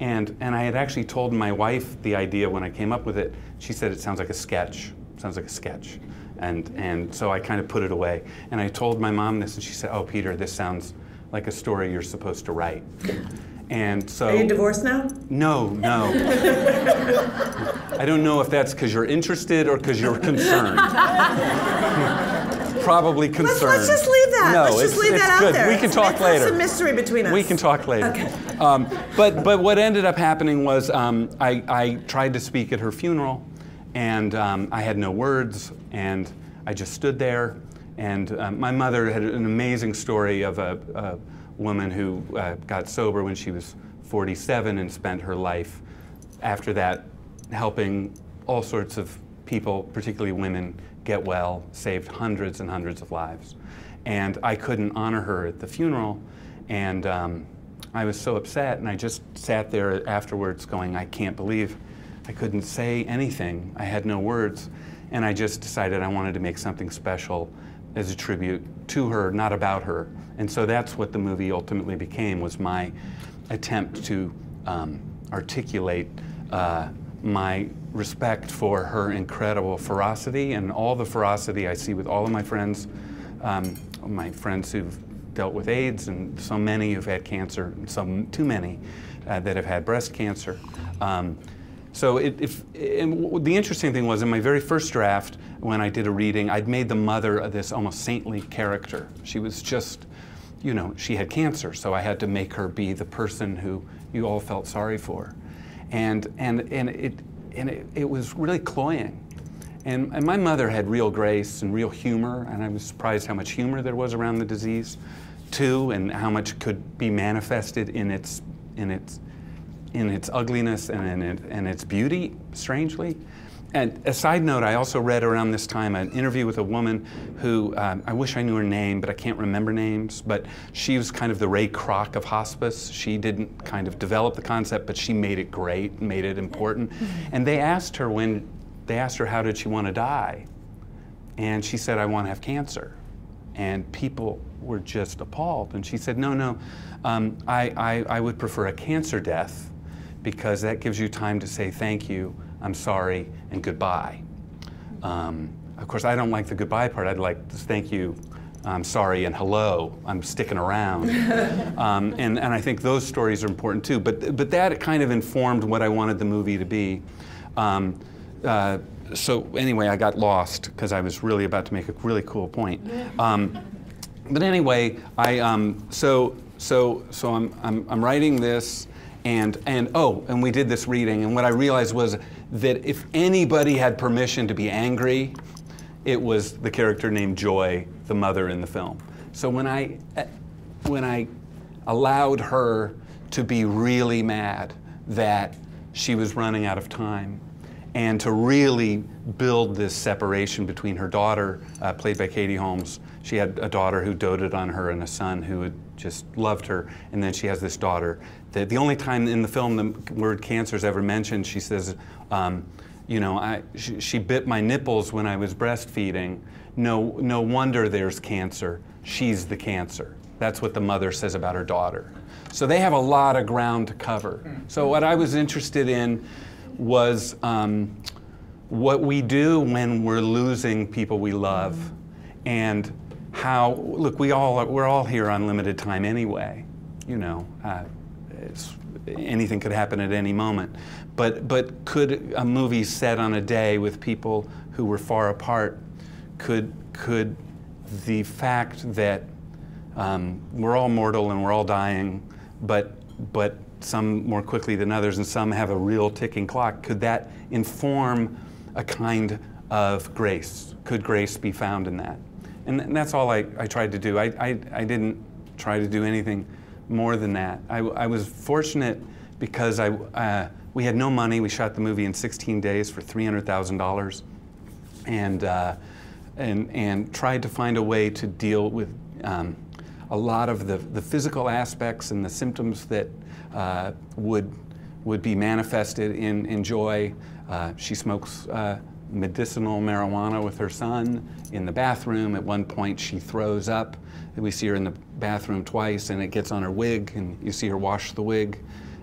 And, and I had actually told my wife the idea when I came up with it. She said it sounds like a sketch. Sounds like a sketch. And, and so I kind of put it away. And I told my mom this, and she said, "Oh, Peter, this sounds like a story you're supposed to write." And so. Are you divorced now? No, no. I don't know if that's because you're interested or because you're concerned. Probably concerned. Let's, let's just leave that. No, let's just it's, leave it's that out good. there. We can Let's talk make later. Some mystery between us. We can talk later. Okay. Um, but but what ended up happening was um, I, I tried to speak at her funeral, and um, I had no words, and I just stood there. And um, my mother had an amazing story of a, a woman who uh, got sober when she was 47 and spent her life after that helping all sorts of people, particularly women, get well, saved hundreds and hundreds of lives. And I couldn't honor her at the funeral, and um, I was so upset, and I just sat there afterwards going, I can't believe I couldn't say anything. I had no words, and I just decided I wanted to make something special as a tribute to her, not about her. And so that's what the movie ultimately became, was my attempt to um, articulate uh, my respect for her incredible ferocity and all the ferocity I see with all of my friends, um, my friends who've dealt with AIDS and so many who've had cancer, some too many uh, that have had breast cancer. Um, so it, if, the interesting thing was in my very first draft, when I did a reading, I'd made the mother of this almost saintly character. She was just, you know, she had cancer, so I had to make her be the person who you all felt sorry for. And, and, and, it, and it, it was really cloying. And, and my mother had real grace and real humor, and I was surprised how much humor there was around the disease, too, and how much could be manifested in its, in its in its ugliness and in it, and its beauty, strangely. And a side note, I also read around this time an interview with a woman who um, I wish I knew her name, but I can't remember names. But she was kind of the Ray Kroc of hospice. She didn't kind of develop the concept, but she made it great, made it important. And they asked her when they asked her how did she want to die, and she said, "I want to have cancer." And people were just appalled. And she said, "No, no, um, I, I, I would prefer a cancer death because that gives you time to say thank you." I'm sorry, and goodbye. Um, of course, I don't like the goodbye part. I'd like to thank you, I'm sorry, and hello, I'm sticking around. um, and, and I think those stories are important too. But, but that kind of informed what I wanted the movie to be. Um, uh, so anyway, I got lost because I was really about to make a really cool point. Um, but anyway, I um, so so so I'm, I'm I'm writing this, and and oh, and we did this reading, and what I realized was that if anybody had permission to be angry, it was the character named Joy, the mother in the film. So when I, when I allowed her to be really mad that she was running out of time, and to really build this separation between her daughter, uh, played by Katie Holmes. She had a daughter who doted on her and a son who had just loved her, and then she has this daughter. That the only time in the film the word cancer is ever mentioned, she says, um, you know, I, she, she bit my nipples when I was breastfeeding. No, no wonder there's cancer. She's the cancer. That's what the mother says about her daughter. So they have a lot of ground to cover. So what I was interested in was um, what we do when we're losing people we love, and how. Look, we all we're all here on limited time anyway. You know, uh, anything could happen at any moment. But but could a movie set on a day with people who were far apart, could could the fact that um, we're all mortal and we're all dying, but but some more quickly than others, and some have a real ticking clock. Could that inform a kind of grace? Could grace be found in that? And, that's all I, I tried to do. I, I, I, didn't try to do anything more than that. I, I was fortunate because I, uh, we had no money. We shot the movie in 16 days for $300,000 and, uh, and, and tried to find a way to deal with um, a lot of the, the physical aspects and the symptoms that uh, would, would be manifested in, in Joy. Uh, she smokes uh, medicinal marijuana with her son in the bathroom. At one point, she throws up. We see her in the bathroom twice, and it gets on her wig, and you see her wash the wig.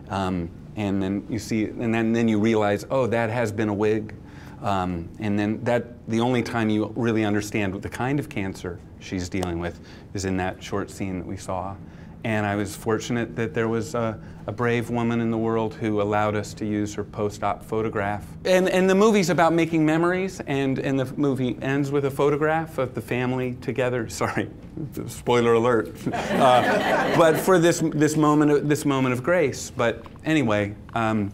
Um, and then you see, and then, then you realize, oh, that has been a wig. Um, and then that, the only time you really understand the kind of cancer she's dealing with is in that short scene that we saw. And I was fortunate that there was a, a, brave woman in the world who allowed us to use her post-op photograph. And, and the movie's about making memories, and, and the movie ends with a photograph of the family together. Sorry, spoiler alert. uh, but for this, this, moment of, this moment of grace. But anyway, um,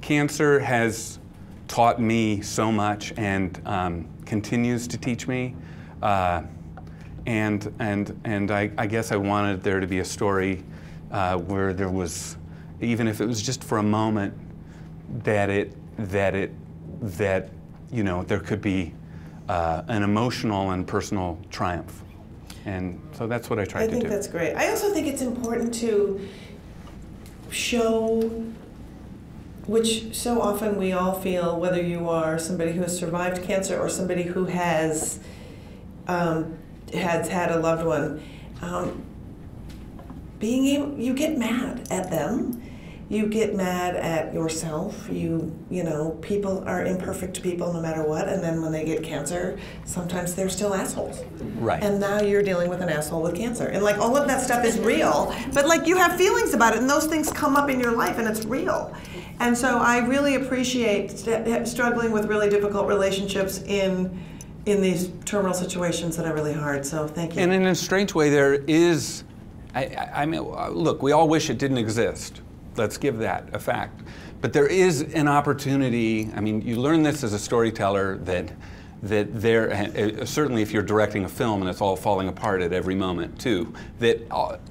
cancer has taught me so much and um, continues to teach me. Uh, and and and I, I, guess I wanted there to be a story uh, where there was, even if it was just for a moment, that it that it that you know there could be uh, an emotional and personal triumph, and so that's what I tried I to do. I think that's great. I also think it's important to show which so often we all feel, whether you are somebody who has survived cancer or somebody who has um, has had a loved one, um, being able, you get mad at them. You get mad at yourself. You, you know, people are imperfect people no matter what. And then when they get cancer, sometimes they're still assholes. Right. And now you're dealing with an asshole with cancer. And like all of that stuff is real. But like you have feelings about it, and those things come up in your life, and it's real. And so I really appreciate struggling with really difficult relationships in in these terminal situations that are really hard. So thank you. And in a strange way, there is, I, I, mean, look, we all wish it didn't exist. Let's give that a fact. But there is an opportunity. I mean, you learn this as a storyteller that that there, uh, certainly if you're directing a film and it's all falling apart at every moment too, that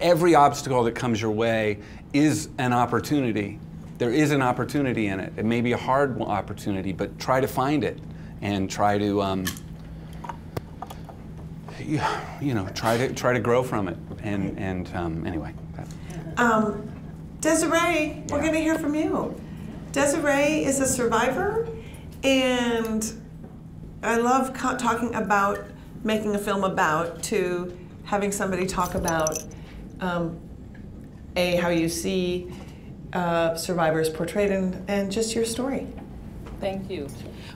every obstacle that comes your way is an opportunity there is an opportunity in it. It may be a hard opportunity, but try to find it and try to, um, you, you know, try to try to grow from it. And and um, anyway. Um, Desiree, we're going to hear from you. Desiree is a survivor, and I love co- talking about making a film about to having somebody talk about um, a how you see uh, survivors portrayed and, and just your story. Thank you.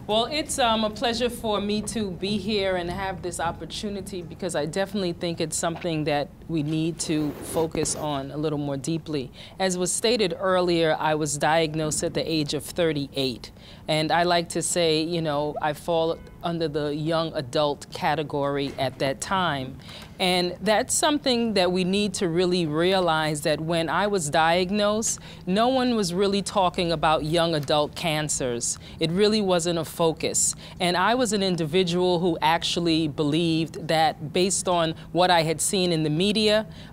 Well, it's um, a pleasure for me to be here and have this opportunity because I definitely think it's something that we need to focus on a little more deeply. As was stated earlier, I was diagnosed at the age of 38. And I like to say, you know, I fall under the young adult category at that time. And that's something that we need to really realize that when I was diagnosed, no one was really talking about young adult cancers. It really wasn't a focus. And I was an individual who actually believed that based on what I had seen in the media,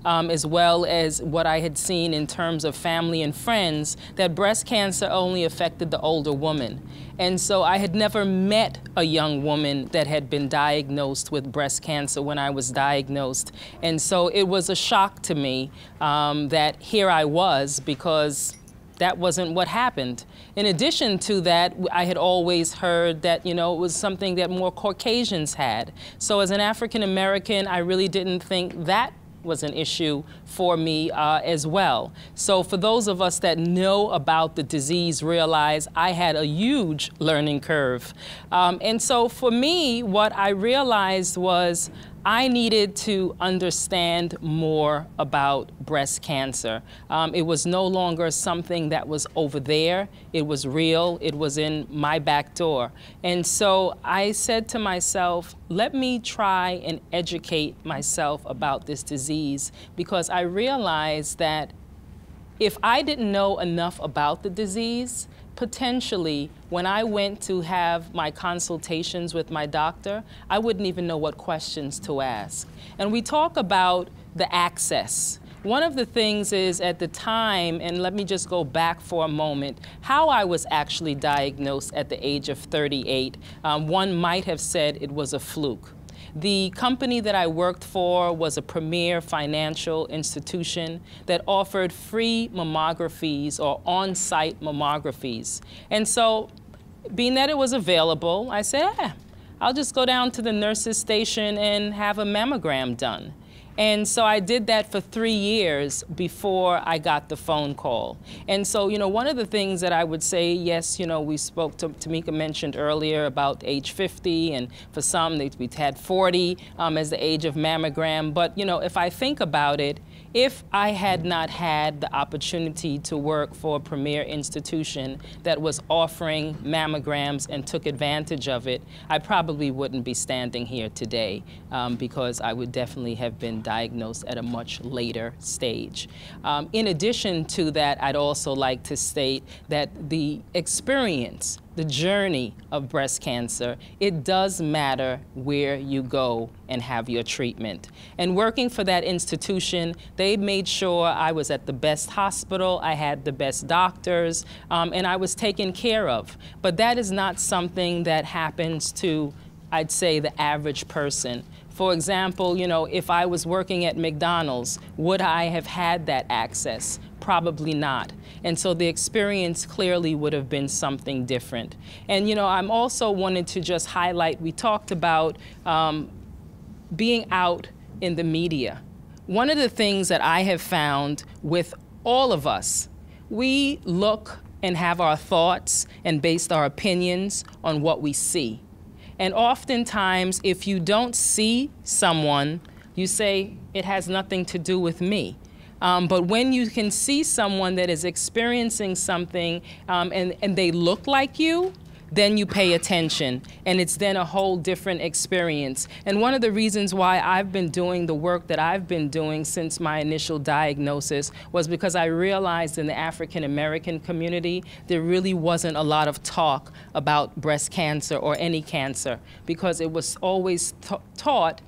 um, as well as what I had seen in terms of family and friends, that breast cancer only affected the older woman. And so I had never met a young woman that had been diagnosed with breast cancer when I was diagnosed. And so it was a shock to me um, that here I was because that wasn't what happened. In addition to that, I had always heard that, you know, it was something that more Caucasians had. So as an African American, I really didn't think that was an issue for me uh, as well. So for those of us that know about the disease, realize I had a huge learning curve. Um, and so for me, what I realized was I needed to understand more about breast cancer. Um, it was no longer something that was over there. It was real. It was in my back door. And so I said to myself, let me try and educate myself about this disease because I realized that if I didn't know enough about the disease, potentially, when I went to have my consultations with my doctor, I wouldn't even know what questions to ask. And we talk about the access. One of the things is at the time, and let me just go back for a moment, how I was actually diagnosed at the age of 38. Um, one might have said it was a fluke. The company that I worked for was a premier financial institution that offered free mammographies or on site mammographies. And so, being that it was available, I said, eh, I'll just go down to the nurse's station and have a mammogram done. And so I did that for three years before I got the phone call. And so, you know, one of the things that I would say, yes, you know, we spoke to, Temeika mentioned earlier about age 50, and for some, they, we had 40 um, as the age of mammogram. But, you know, if I think about it, if I had not had the opportunity to work for a premier institution that was offering mammograms and took advantage of it, I probably wouldn't be standing here today um, because I would definitely have been diagnosed at a much later stage. Um, in addition to that, I'd also like to state that the experience the journey of breast cancer, it does matter where you go and have your treatment. And working for that institution, they made sure I was at the best hospital, I had the best doctors, um, and I was taken care of. But that is not something that happens to, I'd say, the average person. For example, you know, if I was working at McDonald's, would I have had that access? Probably not. And so the experience clearly would have been something different. And you know, I'm also wanted to just highlight, we talked about um, being out in the media. One of the things that I have found with all of us, we look and have our thoughts and based our opinions on what we see. And oftentimes, if you don't see someone, you say, it has nothing to do with me. Um, but when you can see someone that is experiencing something um, and, and they look like you, then you pay attention and it's then a whole different experience. And one of the reasons why I've been doing the work that I've been doing since my initial diagnosis was because I realized in the African American community there really wasn't a lot of talk about breast cancer or any cancer because it was always taught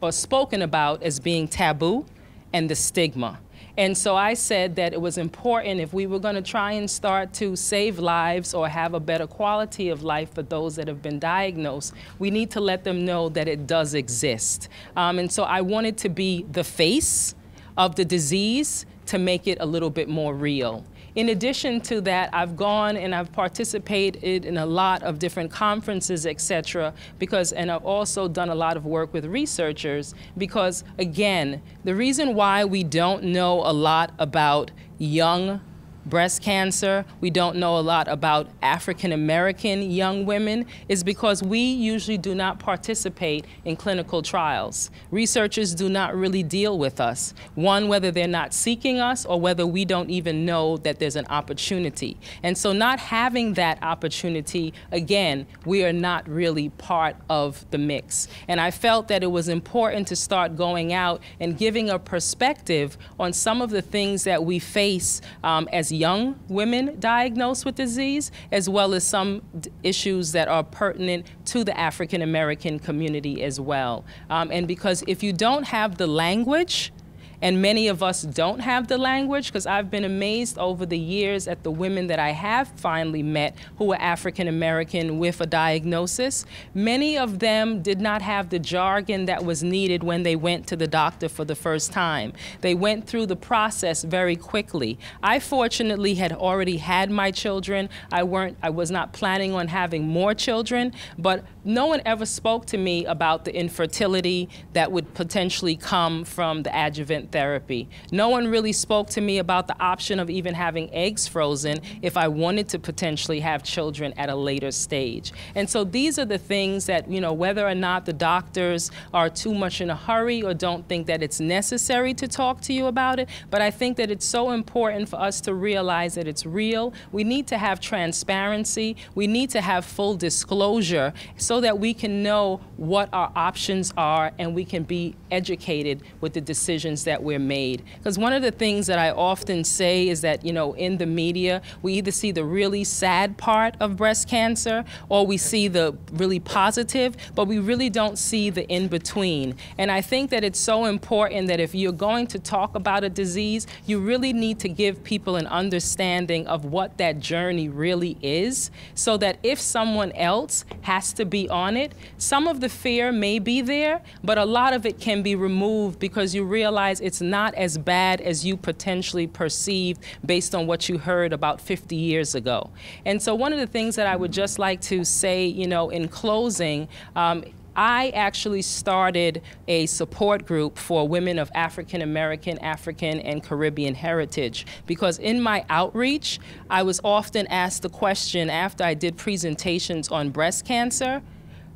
or spoken about as being taboo and the stigma. And so I said that it was important if we were going to try and start to save lives or have a better quality of life for those that have been diagnosed, we need to let them know that it does exist. Um, and so I wanted to be the face of the disease to make it a little bit more real. In addition to that, I've gone and I've participated in a lot of different conferences, et cetera, because, and I've also done a lot of work with researchers because, again, the reason why we don't know a lot about young breast cancer, we don't know a lot about African American young women, is because we usually do not participate in clinical trials. Researchers do not really deal with us. One, whether they're not seeking us or whether we don't even know that there's an opportunity. And so, not having that opportunity, again, we are not really part of the mix. And I felt that it was important to start going out and giving a perspective on some of the things that we face um, as young women diagnosed with disease, as well as some issues that are pertinent to the African American community as well. Um, and because if you don't have the language, and many of us don't have the language because I've been amazed over the years at the women that I have finally met who are African American with a diagnosis. Many of them did not have the jargon that was needed when they went to the doctor for the first time. They went through the process very quickly. I fortunately had already had my children. I weren't I was not planning on having more children, but no one ever spoke to me about the infertility that would potentially come from the adjuvant therapy. No one really spoke to me about the option of even having eggs frozen if I wanted to potentially have children at a later stage. And so these are the things that, you know, whether or not the doctors are too much in a hurry or don't think that it's necessary to talk to you about it, but I think that it's so important for us to realize that it's real. We need to have transparency. We need to have full disclosure so that we can know what our options are and we can be educated with the decisions that we're made. Because one of the things that I often say is that, you know, in the media, we either see the really sad part of breast cancer or we see the really positive, but we really don't see the in between. And I think that it's so important that if you're going to talk about a disease, you really need to give people an understanding of what that journey really is so that if someone else has to be on it, some of the fear may be there, but a lot of it can be removed because you realize it's not as bad as you potentially perceived based on what you heard about 50 years ago. And so one of the things that I would just like to say, you know, in closing, um, I actually started a support group for women of African American, African, and Caribbean heritage because in my outreach, I was often asked the question after I did presentations on breast cancer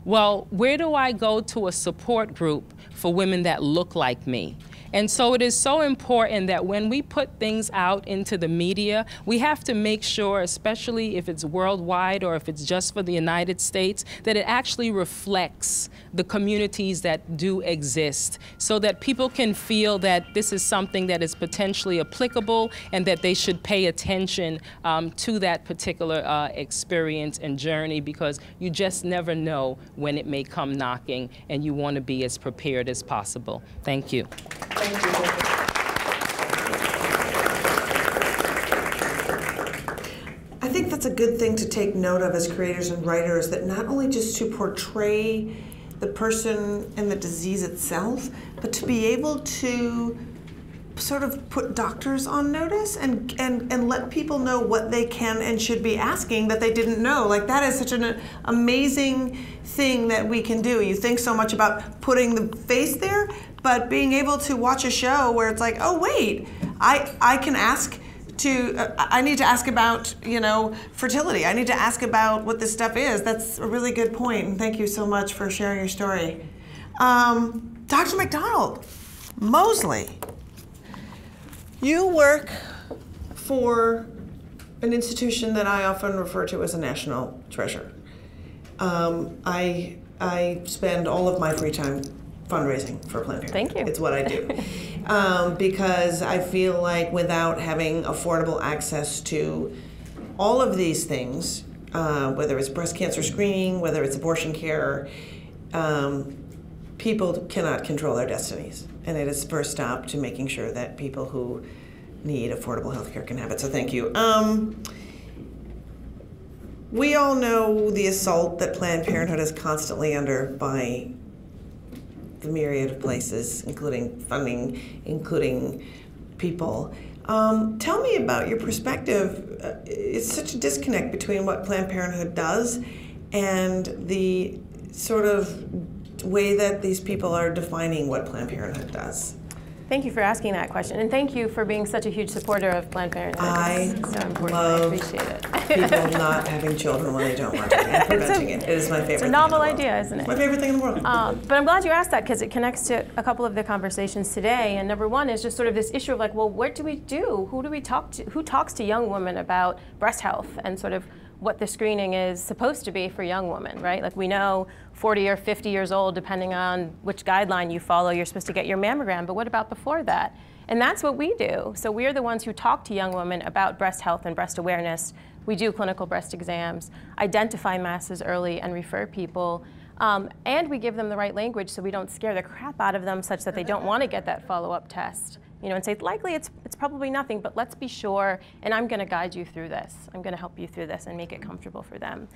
well, where do I go to a support group for women that look like me? And so it is so important that when we put things out into the media, we have to make sure, especially if it's worldwide or if it's just for the United States, that it actually reflects the communities that do exist so that people can feel that this is something that is potentially applicable and that they should pay attention um, to that particular uh, experience and journey because you just never know when it may come knocking and you want to be as prepared as possible. Thank you. Thank you. I think that's a good thing to take note of as creators and writers that not only just to portray the person and the disease itself, but to be able to sort of put doctors on notice and, and, and let people know what they can and should be asking that they didn't know. Like that is such an amazing thing that we can do. You think so much about putting the face there, but being able to watch a show where it's like, oh wait, I, I can ask to uh, I need to ask about you know fertility. I need to ask about what this stuff is. That's a really good point. and thank you so much for sharing your story, um, Dr. McDonald Mosley. You work for an institution that I often refer to as a national treasure. Um, I I spend all of my free time fundraising for Planned Parenthood. Thank you. It's what I do. um, because I feel like without having affordable access to all of these things, uh, whether it's breast cancer screening, whether it's abortion care, um, people cannot control their destinies. And it is first stop to making sure that people who need affordable health care can have it. So thank you. Um, we all know the assault that Planned Parenthood is constantly under by the myriad of places, including funding, including people. Um, tell me about your perspective. Uh, it's such a disconnect between what Planned Parenthood does and the sort of way that these people are defining what Planned Parenthood does. Thank you for asking that question, and thank you for being such a huge supporter of Planned Parenthood. I It's so important. love I appreciate it. people not having children when they don't want to and preventing it. It is my favorite. It's a novel in the world. idea, isn't it? My favorite thing in the world. Um, but I'm glad you asked that because it connects to a couple of the conversations today. And number one is just sort of this issue of like, well, what do we do? Who do we talk to? Who talks to young women about breast health and sort of what the screening is supposed to be for young women, right? Like we know 40 or 50 years old, depending on which guideline you follow, you're supposed to get your mammogram. But what about before that? And that's what we do. So we're the ones who talk to young women about breast health and breast awareness. We do clinical breast exams, identify masses early, and refer people. Um, and we give them the right language so we don't scare the crap out of them such that they don't want to get that follow-up test. You know, and say, likely it's, it's probably nothing, but let's be sure, and I'm going to guide you through this. I'm going to help you through this and make it comfortable for them.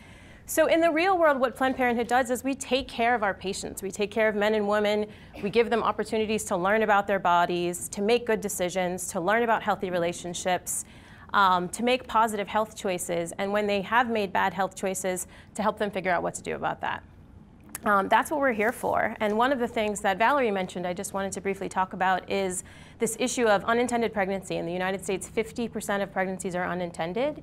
So in the real world, what Planned Parenthood does is we take care of our patients. We take care of men and women. We give them opportunities to learn about their bodies, to make good decisions, to learn about healthy relationships, um, to make positive health choices, and when they have made bad health choices, to help them figure out what to do about that. Um, that's what we're here for. And one of the things that Valerie mentioned, I just wanted to briefly talk about, is this issue of unintended pregnancy. In the United States, 50% of pregnancies are unintended.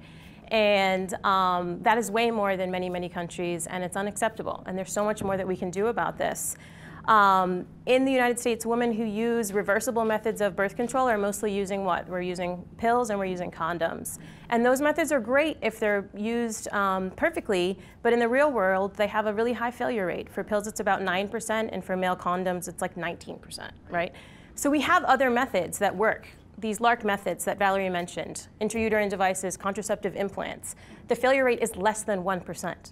And um, that is way more than many, many countries, and it's unacceptable. And there's so much more that we can do about this. Um, in the United States, women who use reversible methods of birth control are mostly using what? We're using pills and we're using condoms. And those methods are great if they're used um, perfectly, but in the real world, they have a really high failure rate. For pills, it's about 9%, and for male condoms, it's like 19%, right? So we have other methods that work. These LARC methods that Valerie mentioned, intrauterine devices, contraceptive implants, the failure rate is less than 1%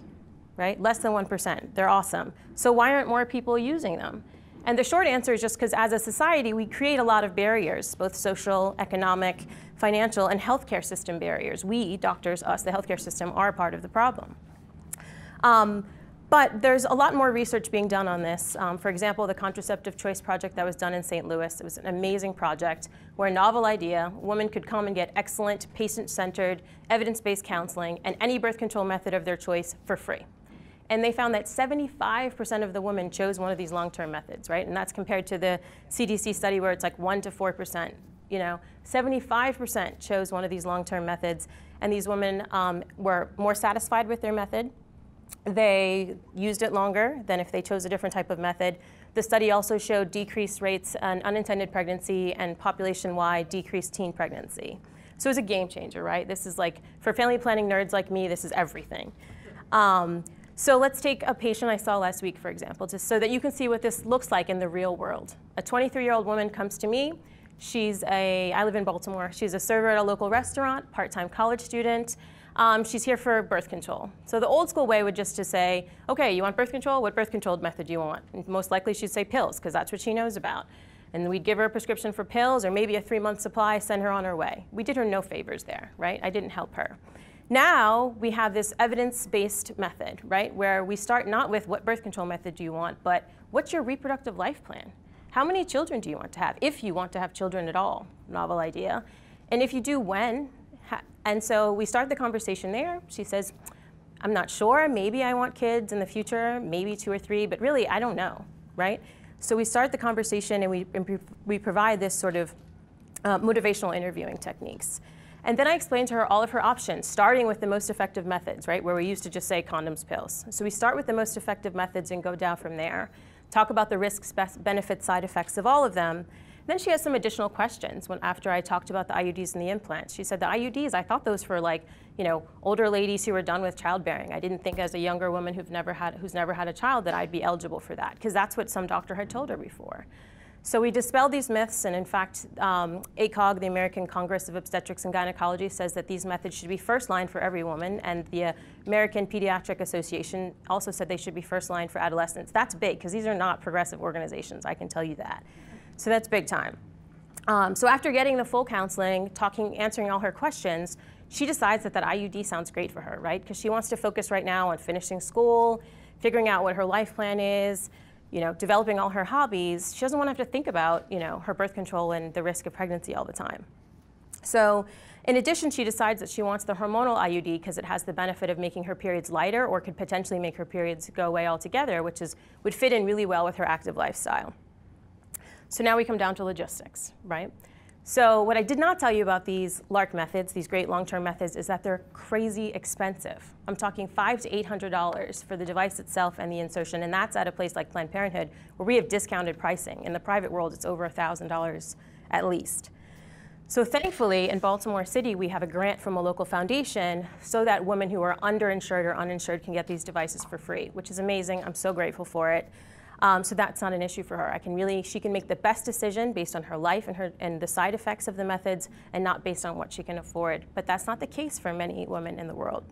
right? Less than 1%. They're awesome. So why aren't more people using them? And the short answer is just because as a society, we create a lot of barriers, both social, economic, financial, and healthcare system barriers. We, doctors, us, the healthcare system, are part of the problem. Um, but there's a lot more research being done on this. Um, for example, the Contraceptive Choice Project that was done in St. Louis, it was an amazing project where a novel idea, women could come and get excellent, patient-centered, evidence-based counseling and any birth control method of their choice for free. And they found that 75% of the women chose one of these long-term methods, right? And that's compared to the CDC study where it's like 1 to 4%. You know, 75% chose one of these long-term methods, and these women um, were more satisfied with their method. They used it longer than if they chose a different type of method. The study also showed decreased rates on unintended pregnancy and population-wide decreased teen pregnancy. So it's a game changer, right? This is like, for family planning nerds like me, this is everything. Um, so let's take a patient I saw last week, for example, just so that you can see what this looks like in the real world. A 23-year-old woman comes to me. She's a, I live in Baltimore. She's a server at a local restaurant, part-time college student. Um, she's here for birth control. So the old school way would just to say, okay, you want birth control? What birth control method do you want? And most likely she'd say pills, because that's what she knows about. And we'd give her a prescription for pills or maybe a three-month supply, send her on her way. We did her no favors there, right? I didn't help her. Now we have this evidence-based method, right, where we start not with what birth control method do you want, but what's your reproductive life plan? How many children do you want to have, if you want to have children at all? Novel idea. And if you do, when? And so we start the conversation there. She says, I'm not sure, maybe I want kids in the future, maybe two or three, but really I don't know, right? So we start the conversation and we, we provide this sort of uh, motivational interviewing techniques. And then I explained to her all of her options, starting with the most effective methods, right, where we used to just say condoms, pills. So we start with the most effective methods and go down from there. Talk about the risks, benefits, side effects of all of them. Then she has some additional questions when after I talked about the IUDs and the implants. She said the IUDs, I thought those for like, you know, older ladies who were done with childbearing. I didn't think as a younger woman who've never had, who's never had a child that I'd be eligible for that, because that's what some doctor had told her before. So we dispelled these myths, and in fact, um, ACOG, the American Congress of Obstetrics and Gynecology, says that these methods should be first line for every woman, and the American Pediatric Association also said they should be first line for adolescents. That's big, because these are not progressive organizations, I can tell you that. So that's big time. Um, so after getting the full counseling, talking, answering all her questions, she decides that that IUD sounds great for her, right? Because she wants to focus right now on finishing school, figuring out what her life plan is, you know, developing all her hobbies. She doesn't want to have to think about, you know, her birth control and the risk of pregnancy all the time. So in addition, she decides that she wants the hormonal IUD because it has the benefit of making her periods lighter or could potentially make her periods go away altogether, which is, would fit in really well with her active lifestyle. So now we come down to logistics, right? So what I did not tell you about these LARC methods, these great long-term methods, is that they're crazy expensive. I'm talking five to eight hundred dollars for the device itself and the insertion, and that's at a place like Planned Parenthood where we have discounted pricing. In the private world, it's over thousand dollars at least. So thankfully, in Baltimore City, we have a grant from a local foundation so that women who are underinsured or uninsured can get these devices for free, which is amazing. I'm so grateful for it. Um, so that's not an issue for her. I can really, she can make the best decision based on her life and, her, and the side effects of the methods and not based on what she can afford. But that's not the case for many women in the world.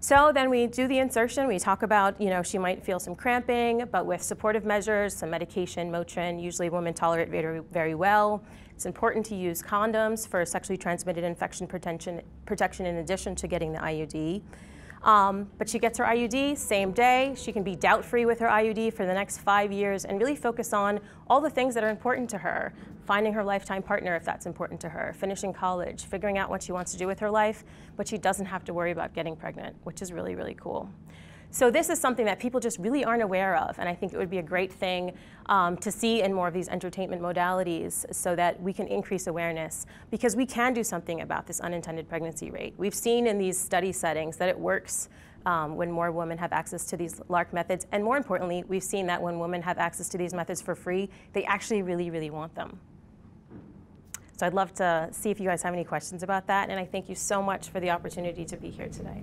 So then we do the insertion. We talk about, you know, she might feel some cramping, but with supportive measures, some medication, Motrin, usually women tolerate very, very well. It's important to use condoms for sexually transmitted infection protection, protection in addition to getting the IUD. Um, but she gets her IUD same day. She can be doubt-free with her IUD for the next five years and really focus on all the things that are important to her. Finding her lifetime partner if that's important to her, finishing college, figuring out what she wants to do with her life, but she doesn't have to worry about getting pregnant, which is really, really cool. So this is something that people just really aren't aware of, and I think it would be a great thing um, to see in more of these entertainment modalities so that we can increase awareness because we can do something about this unintended pregnancy rate. We've seen in these study settings that it works um, when more women have access to these LARC methods, and more importantly, we've seen that when women have access to these methods for free, they actually really, really want them. So I'd love to see if you guys have any questions about that, and I thank you so much for the opportunity to be here today.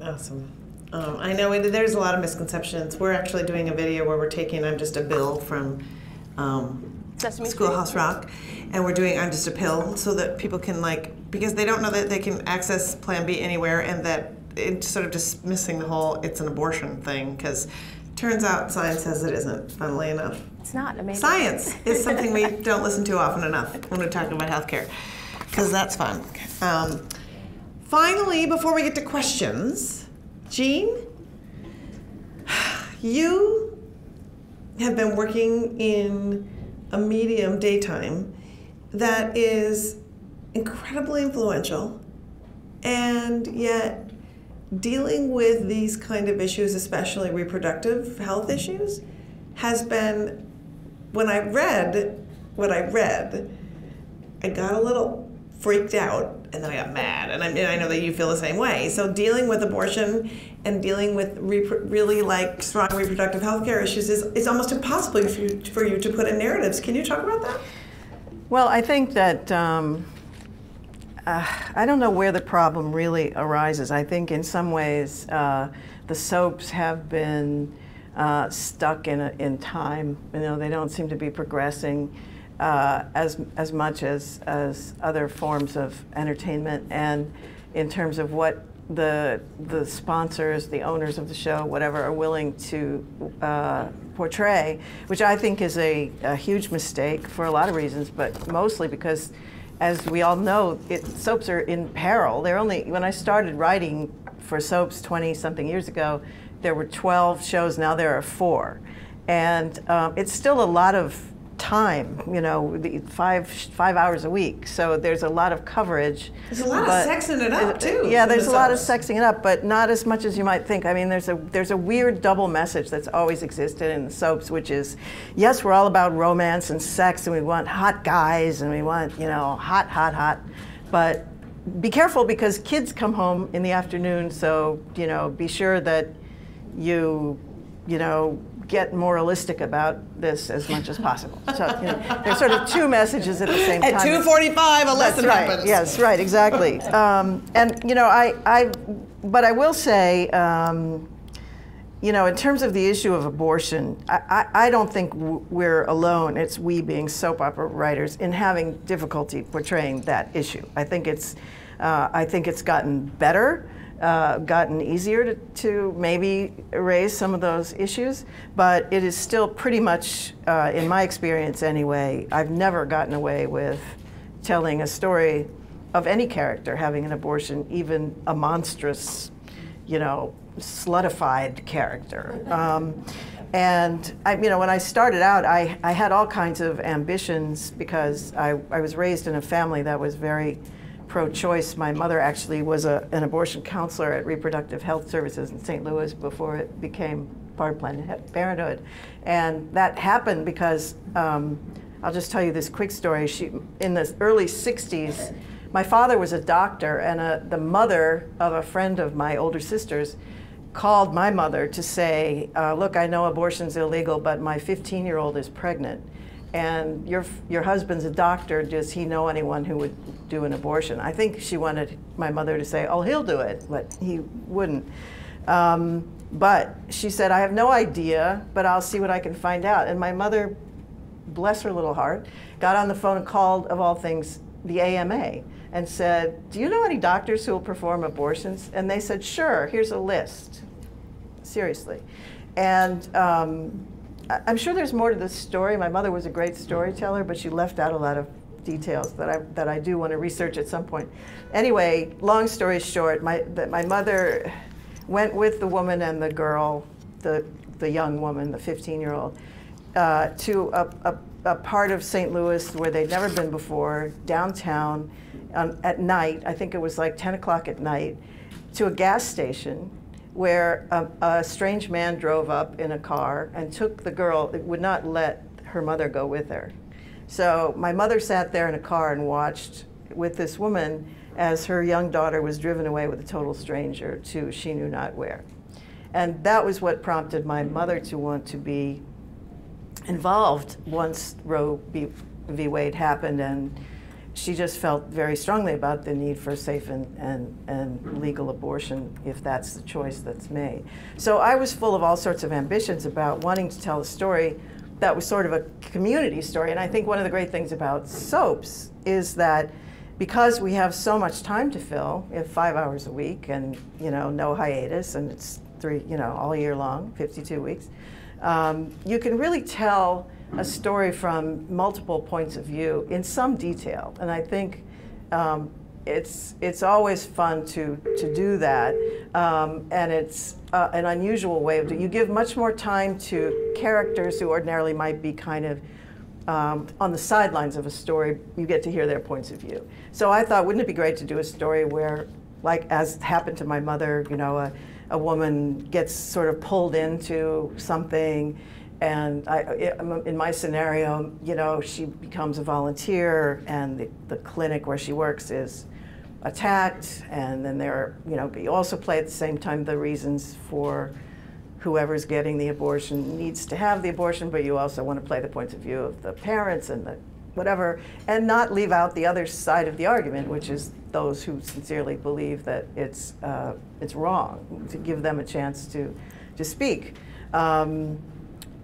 Awesome. Um, I know it, there's a lot of misconceptions. We're actually doing a video where we're taking I'm Just a Bill from um, Schoolhouse Rock, and we're doing I'm Just a Pill so that people can, like, because they don't know that they can access Plan B anywhere and that it's sort of dismissing the whole it's an abortion thing because turns out science says it isn't, funnily enough. It's not amazing. Science is something we don't listen to often enough when we're talking about healthcare because that's fun. Um, finally, before we get to questions, Jean, you have been working in a medium daytime that is incredibly influential and yet dealing with these kind of issues especially reproductive health issues has been when i read what i read i got a little freaked out and then I got mad. And I, and I know that you feel the same way. So dealing with abortion and dealing with really like strong reproductive health care issues is, is almost impossible for you, for you to put in narratives. Can you talk about that? Well, I think that um, uh, I don't know where the problem really arises. I think in some ways uh, the soaps have been uh, stuck in, a, in time. You know, they don't seem to be progressing uh, as, as much as, as other forms of entertainment and in terms of what the, the sponsors, the owners of the show, whatever, are willing to uh, portray, which I think is a, a, huge mistake for a lot of reasons, but mostly because, as we all know, it, soaps are in peril. They're only, when I started writing for soaps 20 something years ago, there were 12 shows, now there are four. And um, it's still a lot of time, you know, five five hours a week. So there's a lot of coverage. There's a lot of sexing it up too. Yeah, there's a lot of sexing it up, but not as much as you might think. I mean, there's a there's a weird double message that's always existed in the soaps, which is, yes, we're all about romance and sex, and we want hot guys, and we want you know hot, hot, hot, but be careful because kids come home in the afternoon. So you know, be sure that you you know get moralistic about this as much as possible. So you know, there's sort of two messages at the same time. At 2:45, a lesson right. happens. Yes, right, exactly. Um, and you know, I, I, but I will say, um, you know, in terms of the issue of abortion, I, I, I don't think we're alone. It's we being soap opera writers in having difficulty portraying that issue. I think it's, uh, I think it's gotten better. Uh, gotten easier to, to maybe raise some of those issues, but it is still pretty much, uh, in my experience anyway, I've never gotten away with telling a story of any character having an abortion, even a monstrous, you know, slutified character. Um, and I, you know, when I started out, I, I had all kinds of ambitions because I, I was raised in a family that was very pro-choice. My mother actually was a, an abortion counselor at Reproductive Health Services in St. Louis before it became part of Planned Parenthood. And that happened because, um, I'll just tell you this quick story. She, in the early 60s, my father was a doctor and a, the mother of a friend of my older sister's called my mother to say, uh, look, I know abortion's illegal, but my 15-year-old is pregnant. And your, your husband's a doctor, does he know anyone who would do an abortion? I think she wanted my mother to say, oh, he'll do it, but he wouldn't. Um, but she said, I have no idea, but I'll see what I can find out. And my mother, bless her little heart, got on the phone and called, of all things, the AMA and said, do you know any doctors who will perform abortions? And they said, sure, here's a list seriously. And um, I'm sure there's more to this story. My mother was a great storyteller, but she left out a lot of details that I, that I do want to research at some point. Anyway, long story short, my, that my mother went with the woman and the girl, the, the young woman, the 15-year-old, uh, to a, a, a, part of St. Louis where they'd never been before, downtown, at night, I think it was like 10 o'clock at night, to a gas station where a, a, strange man drove up in a car and took the girl, it would not let her mother go with her. So my mother sat there in a car and watched with this woman as her young daughter was driven away with a total stranger to she knew not where. And that was what prompted my mother to want to be involved once Roe v. Wade happened and she just felt very strongly about the need for safe and, and, and legal abortion if that's the choice that's made. So I was full of all sorts of ambitions about wanting to tell a story that was sort of a community story. And I think one of the great things about soaps is that because we have so much time to fill, we have five hours a week and you know no hiatus, and it's three you know all year long, 52 weeks. Um, you can really tell a story from multiple points of view in some detail. And I think um, it's, it's always fun to, to do that. Um, and it's uh, an unusual way of doing You give much more time to characters who ordinarily might be kind of um, on the sidelines of a story. You get to hear their points of view. So I thought, wouldn't it be great to do a story where, like as happened to my mother, you know, a, a woman gets sort of pulled into something and I, in my scenario, you know, she becomes a volunteer, and the, the clinic where she works is attacked, and then there, you know, you also play at the same time the reasons for whoever's getting the abortion needs to have the abortion, but you also want to play the points of view of the parents and the whatever, and not leave out the other side of the argument, which is those who sincerely believe that it's uh, it's wrong, to give them a chance to to speak. Um,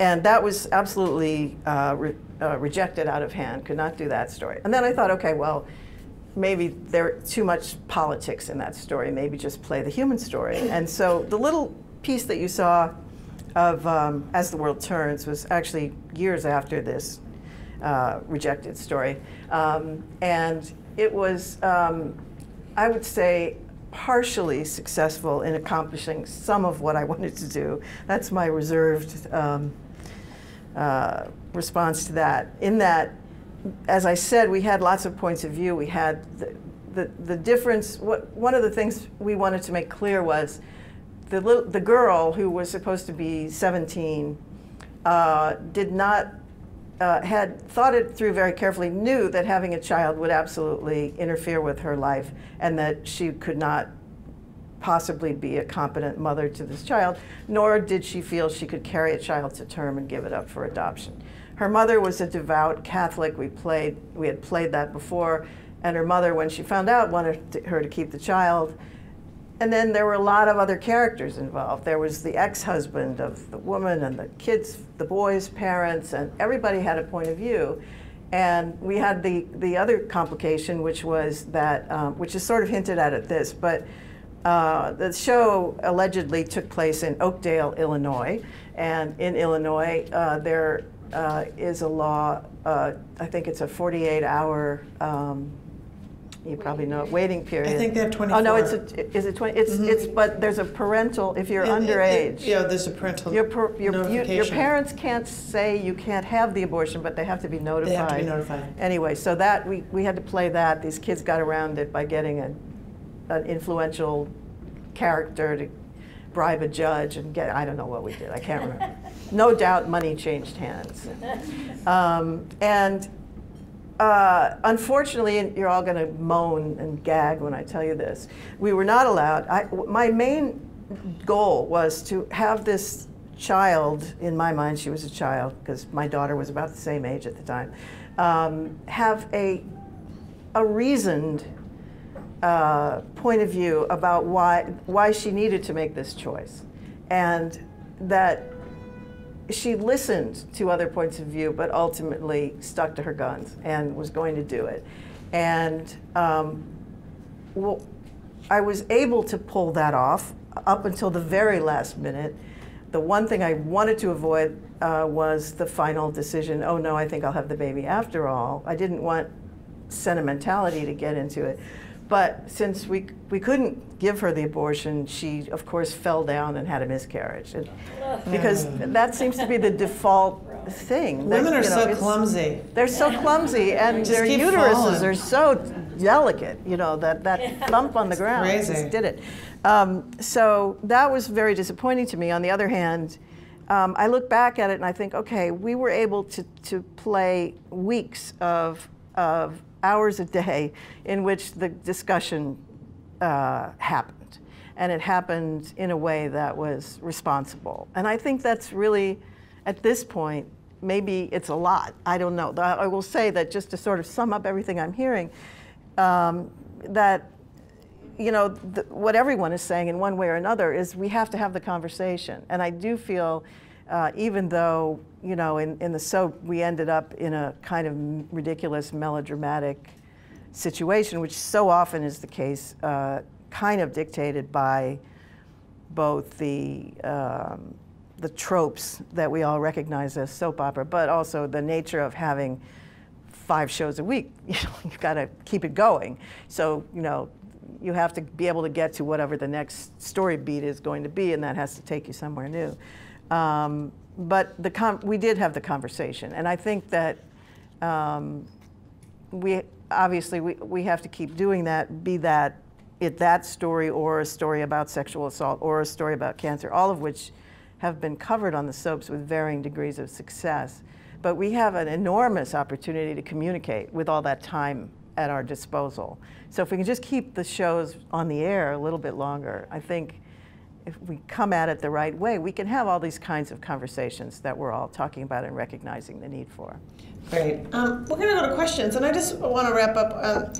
and that was absolutely uh, re uh, rejected out of hand, could not do that story. And then I thought, okay, well, maybe there's too much politics in that story, maybe just play the human story. And so the little piece that you saw of um, As the World Turns was actually years after this uh, rejected story. Um, and it was, um, I would say, partially successful in accomplishing some of what I wanted to do. That's my reserved um, uh, response to that. In that, as I said, we had lots of points of view. We had the, the, the difference, what, one of the things we wanted to make clear was the, little, the girl who was supposed to be 17 uh, did not, uh, had thought it through very carefully, knew that having a child would absolutely interfere with her life and that she could not possibly be a competent mother to this child, nor did she feel she could carry a child to term and give it up for adoption. Her mother was a devout Catholic. We played, we had played that before, and her mother, when she found out, wanted to, her to keep the child. And then there were a lot of other characters involved. There was the ex-husband of the woman and the kids, the boys' parents, and everybody had a point of view. And we had the, the other complication, which was that, um, which is sort of hinted at at this, but uh, the show allegedly took place in Oakdale, Illinois, and in Illinois uh, there uh, is a law. Uh, I think it's a 48-hour. Um, you probably know it, waiting period. I think they have 24. Oh no, it's a, is it 20? It's it's but there's a parental if you're Mm-hmm. It- underage. it- Yeah, there's a parental Your, per, your, you, your parents can't say you can't have the abortion, but they have to be notified. They have to be notified. Anyway, so that we, we had to play that. These kids got around it by getting a, an influential character to bribe a judge and get I don't know what we did. I can't remember. no doubt money changed hands. Um, and uh, unfortunately, and you're all going to moan and gag when I tell you this, we were not allowed. I, my main goal was to have this child, in my mind, she was a child because my daughter was about the same age at the time, um, have a, a reasoned uh, point of view about why, why she needed to make this choice. And that she listened to other points of view, but ultimately stuck to her guns and was going to do it. And um, well, I was able to pull that off up until the very last minute. The one thing I wanted to avoid uh, was the final decision oh, no, I think I'll have the baby after all. I didn't want sentimentality to get into it. But since we, we couldn't give her the abortion, she, of course, fell down and had a miscarriage. And- because that seems to be the default thing. that, Women are you know, so clumsy. They're so clumsy, and Just their uteruses falling. are so delicate, you know, that, that thump on the ground crazy. just did it. Um, so that was very disappointing to me. On the other hand, um, I look back at it and I think, okay, we were able to, to play weeks of, of hours a day in which the discussion uh, happened. And it happened in a way that was responsible. And I think that's really, at this point, maybe it's a lot. I don't know. I will say that just to sort of sum up everything I'm hearing, um, that you know, th- what everyone is saying in one way or another is we have to have the conversation. And I do feel, uh, even though, you know, in, in the soap, we ended up in a kind of ridiculous, melodramatic situation, which so often is the case, uh, kind of dictated by both the, um, the tropes that we all recognize as soap opera, but also the nature of having five shows a week. You know, you've got to keep it going. So, you know, you have to be able to get to whatever the next story beat is going to be, and that has to take you somewhere new. Um, but the we did have the conversation, and I think that um, we obviously we, we have to keep doing that, be that it that story or a story about sexual assault or a story about cancer, all of which have been covered on the soaps with varying degrees of success. But we have an enormous opportunity to communicate with all that time at our disposal. So if we can just keep the shows on the air a little bit longer, I think if we come at it the right way, we can have all these kinds of conversations that we're all talking about and recognizing the need for. Great. Um, we're going to go to questions, and I just want to wrap up,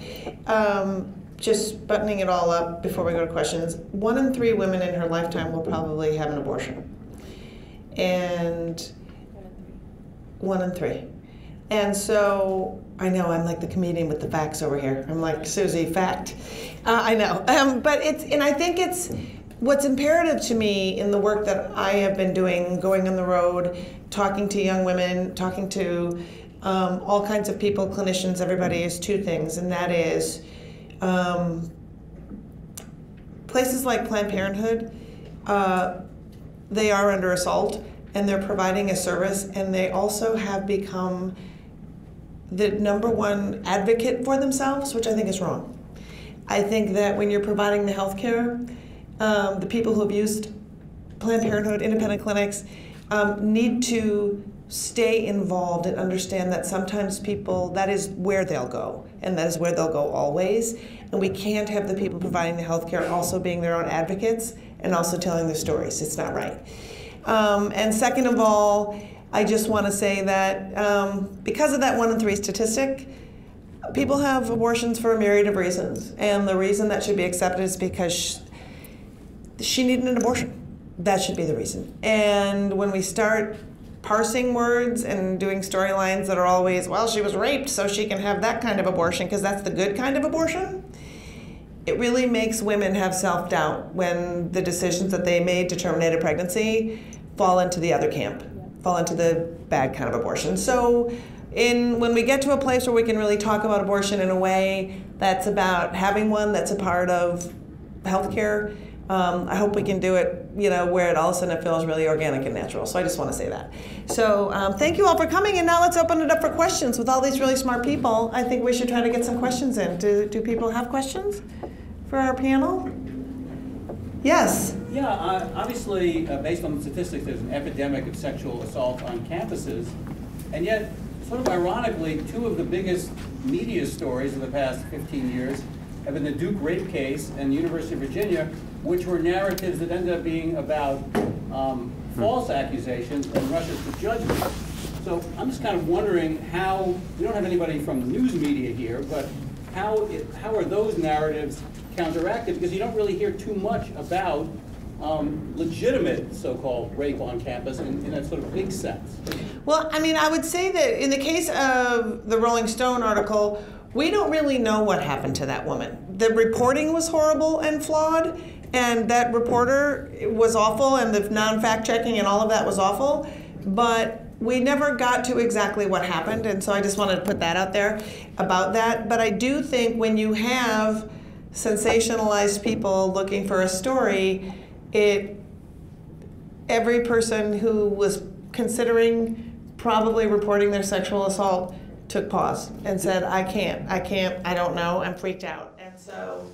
um, um, just buttoning it all up before we go to questions. One in three women in her lifetime will probably have an abortion, and one in three. And so I know I'm like the comedian with the facts over here. I'm like Susie, fact. Uh, I know, um, but it's and I think it's what's imperative to me in the work that I have been doing, going on the road, talking to young women, talking to um, all kinds of people, clinicians, everybody, is two things, and that is um, places like Planned Parenthood. Uh, they are under assault, and they're providing a service, and they also have become the number one advocate for themselves, which I think is wrong. I think that when you're providing the health care, um, the people who have used Planned Parenthood, independent clinics, um, need to stay involved and understand that sometimes people, that is where they'll go, and that is where they'll go always. And we can't have the people providing the health care also being their own advocates and also telling their stories. It's not right. Um, and second of all, I just want to say that um, because of that one in three statistic, people have abortions for a myriad of reasons. And the reason that should be accepted is because she, needed an abortion. That should be the reason. And when we start parsing words and doing storylines that are always, well, she was raped, so she can have that kind of abortion because that's the good kind of abortion, it really makes women have self doubt when the decisions that they made to terminate a pregnancy fall into the other camp, fall into the bad kind of abortion. So, in when we get to a place where we can really talk about abortion in a way that's about having one that's a part of healthcare, um, I hope we can do it, you know, where it all of a sudden it feels really organic and natural. So I just want to say that. So um, thank you all for coming, and now let's open it up for questions. With all these really smart people, I think we should try to get some questions in. Do, do people have questions for our panel? Yes. Yeah, uh, obviously, uh, based on the statistics, there's an epidemic of sexual assault on campuses, and yet, sort of ironically, two of the biggest media stories of the past 15 years have been the Duke rape case and the University of Virginia, which were narratives that ended up being about um, false accusations and rushes to judgment. So I'm just kind of wondering how, we don't have anybody from the news media here, but how, it, how are those narratives counteracted? Because you don't really hear too much about um, legitimate so-called rape on campus in, in that sort of big sense. Well, I mean, I would say that in the case of the Rolling Stone article, we don't really know what happened to that woman. The reporting was horrible and flawed, and that reporter was awful, and the non fact checking and all of that was awful, but we never got to exactly what happened, and so I just wanted to put that out there about that. But I do think when you have sensationalized people looking for a story, it every person who was considering probably reporting their sexual assault took pause and said, I can't, I can't, I don't know, I'm freaked out. And so,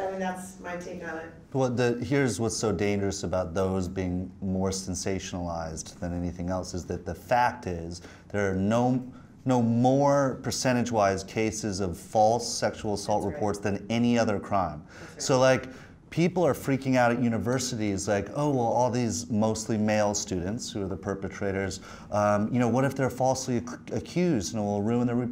I mean, that's my take on it. Well, the, here's what's so dangerous about those being more sensationalized than anything else is that the fact is there are no no more percentage-wise cases of false sexual assault right. reports than any other crime. Right. So like people are freaking out at universities like, oh, well, all these mostly male students who are the perpetrators, um, you know, what if they're falsely ac accused and it will ruin their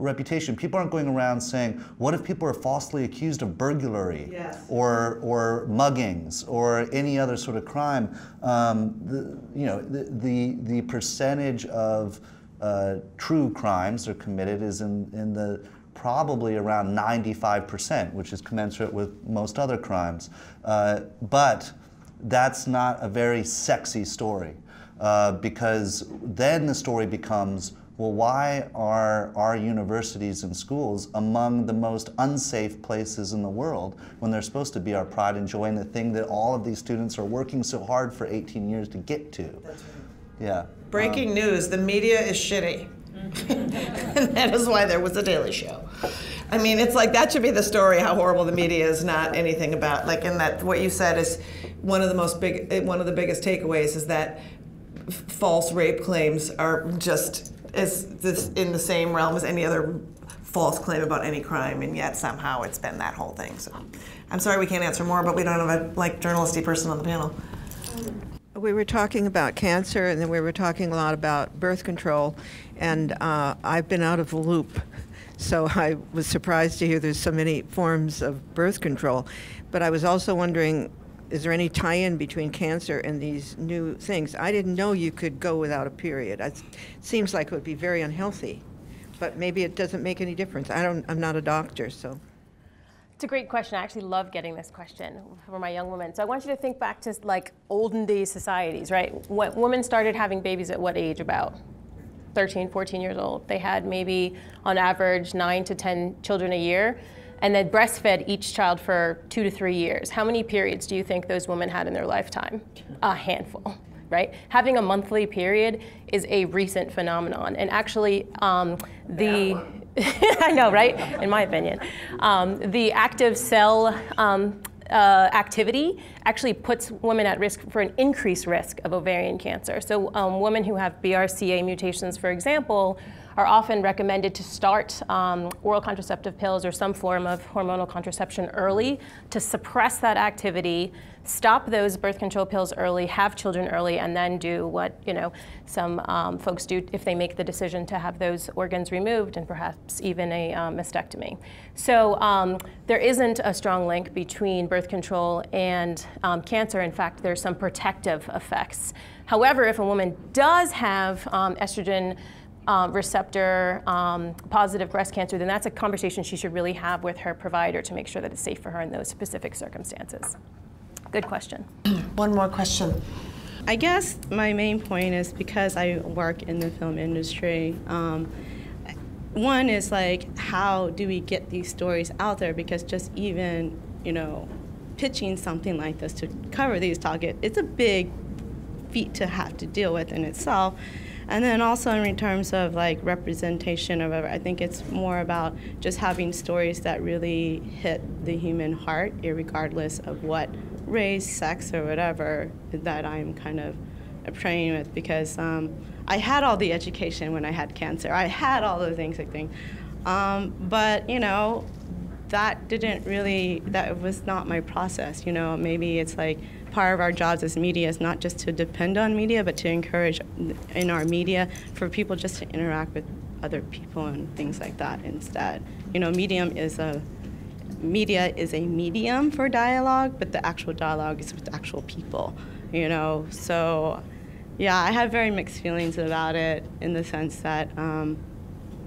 reputation? People aren't going around saying, what if people are falsely accused of burglary yes. or, or muggings or any other sort of crime? Um, the, you know, the, the, the percentage of uh, true crimes are committed is in, in the probably around 95%, which is commensurate with most other crimes. Uh, but that's not a very sexy story uh, because then the story becomes well, why are our universities and schools among the most unsafe places in the world when they're supposed to be our pride and joy and the thing that all of these students are working so hard for 18 years to get to? Right. Yeah. Breaking um, news the media is shitty and that is why there was a Daily Show. I mean, it's like that should be the story. How horrible the media is, not anything about like. in that what you said is one of the most big, one of the biggest takeaways is that false rape claims are just as this in the same realm as any other false claim about any crime, and yet somehow it's been that whole thing. So, I'm sorry we can't answer more, but we don't have a like journalisty person on the panel. We were talking about cancer, and then we were talking a lot about birth control, and uh, I've been out of the loop. So I was surprised to hear there's so many forms of birth control. But I was also wondering, is there any tie-in between cancer and these new things? I didn't know you could go without a period. It seems like it would be very unhealthy, but maybe it doesn't make any difference. I don't. I'm not a doctor, so. It's a great question. I actually love getting this question for my young women. So I want you to think back to like olden days societies, right? When women started having babies at what age about? 13, 14 years old. They had maybe on average nine to 10 children a year and then breastfed each child for two to three years. How many periods do you think those women had in their lifetime? A handful, right? Having a monthly period is a recent phenomenon. And actually, um, the, I know, right? In my opinion. Um, the active cell um, uh, activity actually puts women at risk for an increased risk of ovarian cancer. So um, women who have BRCA mutations, for example, are often recommended to start um, oral contraceptive pills or some form of hormonal contraception early to suppress that activity stop those birth control pills early, have children early, and then do what you know some um, folks do if they make the decision to have those organs removed and perhaps even a um, mastectomy. So um, there isn't a strong link between birth control and um, cancer. In fact, there's some protective effects. However, if a woman does have um, estrogen um, receptor um, positive breast cancer, then that's a conversation she should really have with her provider to make sure that it's safe for her in those specific circumstances. Good question. One more question. I guess my main point is because I work in the film industry. Um, one is like, how do we get these stories out there? Because just even, you know, pitching something like this to cover these targets, it's a big feat to have to deal with in itself. And then also in terms of like representation of, I think it's more about just having stories that really hit the human heart, regardless of what race, sex, or whatever that I'm kind of praying with. Because um, I had all the education when I had cancer. I had all the things I think, um, but you know, that didn't really. That was not my process. You know, maybe it's like part of our jobs as media is not just to depend on media, but to encourage in our media for people just to interact with other people and things like that instead. You know, medium is a media is a medium for dialogue, but the actual dialogue is with actual people. You know, so yeah, I had very mixed feelings about it in the sense that. Um,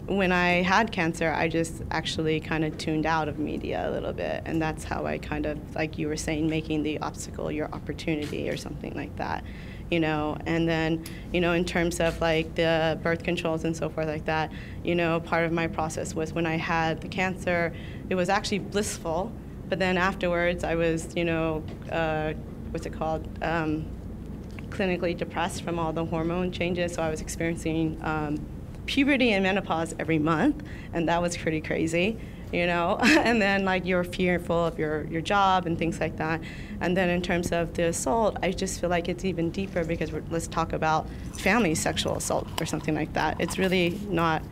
when I had cancer, I just actually kind of tuned out of media a little bit. And that's how I kind of, like you were saying, making the obstacle your opportunity or something like that, you know. And then, you know, in terms of like the birth controls and so forth like that, you know, part of my process was when I had the cancer, it was actually blissful. But then afterwards, I was, you know, uh, what's it called? Um, clinically depressed from all the hormone changes. So I was experiencing um, puberty and menopause every month, and that was pretty crazy, you know. and then like you're fearful of your your job and things like that. And then in terms of the assault, I just feel like it's even deeper because let's talk about family sexual assault or something like that. It's really not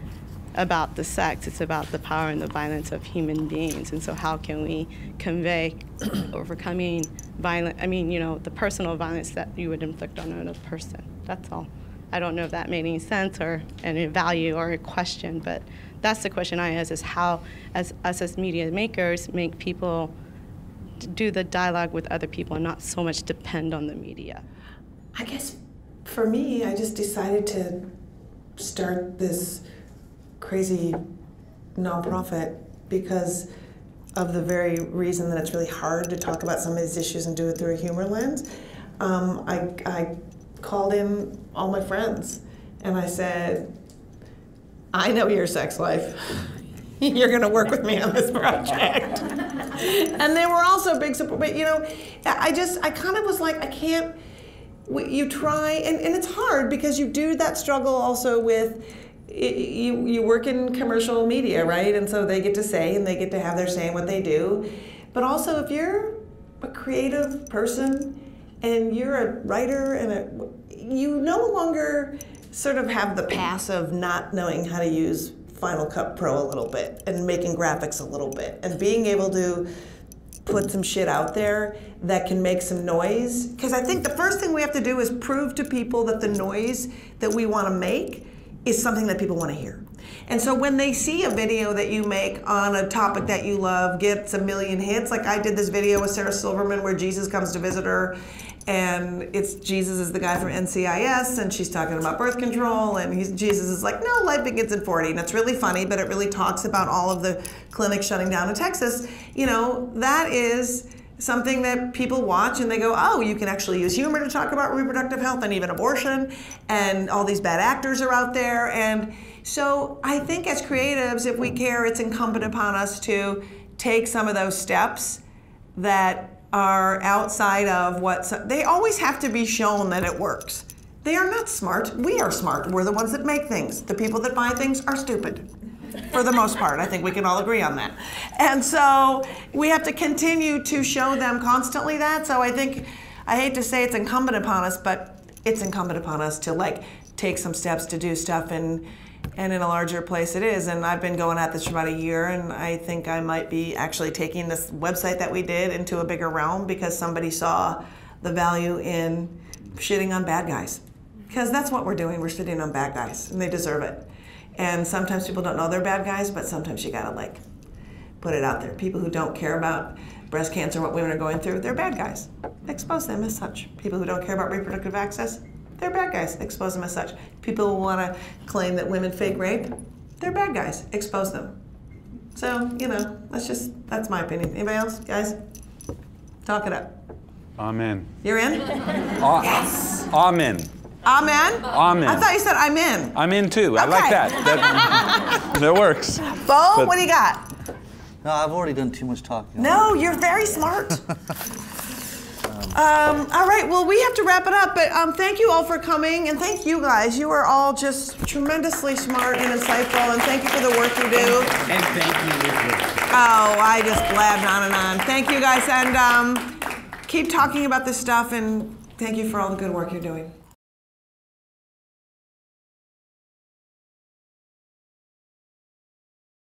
about the sex, it's about the power and the violence of human beings. And so, how can we convey overcoming violent, I mean, you know, the personal violence that you would inflict on another person? That's all. I don't know if that made any sense or any value or a question, but that's the question I ask is how, as us as media makers, make people do the dialogue with other people and not so much depend on the media. I guess for me, I just decided to start this crazy nonprofit because of the very reason that it's really hard to talk about some of these issues and do it through a humor lens. Um, I, I called in all my friends and I said, I know your sex life. You're going to work with me on this project. and they were also big support. But, you know, I just, I kind of was like, I can't, you try, and, and it's hard because you do that struggle also with, you, you work in commercial media, right? And so they get to say and they get to have their say in what they do. But also, if you're a creative person and you're a writer and a, you no longer sort of have the pass of not knowing how to use Final Cut Pro a little bit and making graphics a little bit and being able to put some shit out there that can make some noise. Because I think the first thing we have to do is prove to people that the noise that we want to make is something that people want to hear. And so when they see a video that you make on a topic that you love gets a million hits, like I did this video with Sarah Silverman where Jesus comes to visit her and it's Jesus is the guy from NCIS, and she's talking about birth control, and he's, Jesus is like, no, life begins at 40, and it's really funny, but it really talks about all of the clinics shutting down in Texas. You know, that is something that people watch and they go, oh, you can actually use humor to talk about reproductive health and even abortion, and all these bad actors are out there, and so I think as creatives, if we care, it's incumbent upon us to take some of those steps that are outside of what they always have to be shown that it works. They are not smart. We are smart. We're the ones that make things. The people that buy things are stupid. For the most part, I think we can all agree on that. And so we have to continue to show them constantly that. So I think, I hate to say it's incumbent upon us, but it's incumbent upon us to like take some steps to do stuff and and in a larger place it is. And I've been going at this for about a year, and I think I might be actually taking this website that we did into a bigger realm because somebody saw the value in shitting on bad guys. Because that's what we're doing, we're shitting on bad guys, and they deserve it. And sometimes people don't know they're bad guys, but sometimes you gotta like put it out there. People who don't care about breast cancer, what women are going through, they're bad guys. Expose them as such. People who don't care about reproductive access, they're bad guys. Expose them as such. People who want to claim that women fake rape, they're bad guys. Expose them. So, you know, that's just, that's my opinion. Anybody else, guys? Talk it up. Amen. You're in? A- Yes. Amen. Amen? Amen. I thought you said I'm in. I'm in too. I like that. That, that works. Beau, But- what do you got? No, I've already done too much talking. No, you're very smart. Um, all right, well, we have to wrap it up, but um, thank you all for coming, and thank you guys. You are all just tremendously smart and insightful, and thank you for the work you do. And thank you, Oh, I just blabbed on and on. Thank you guys, and um, keep talking about this stuff, and thank you for all the good work you're doing.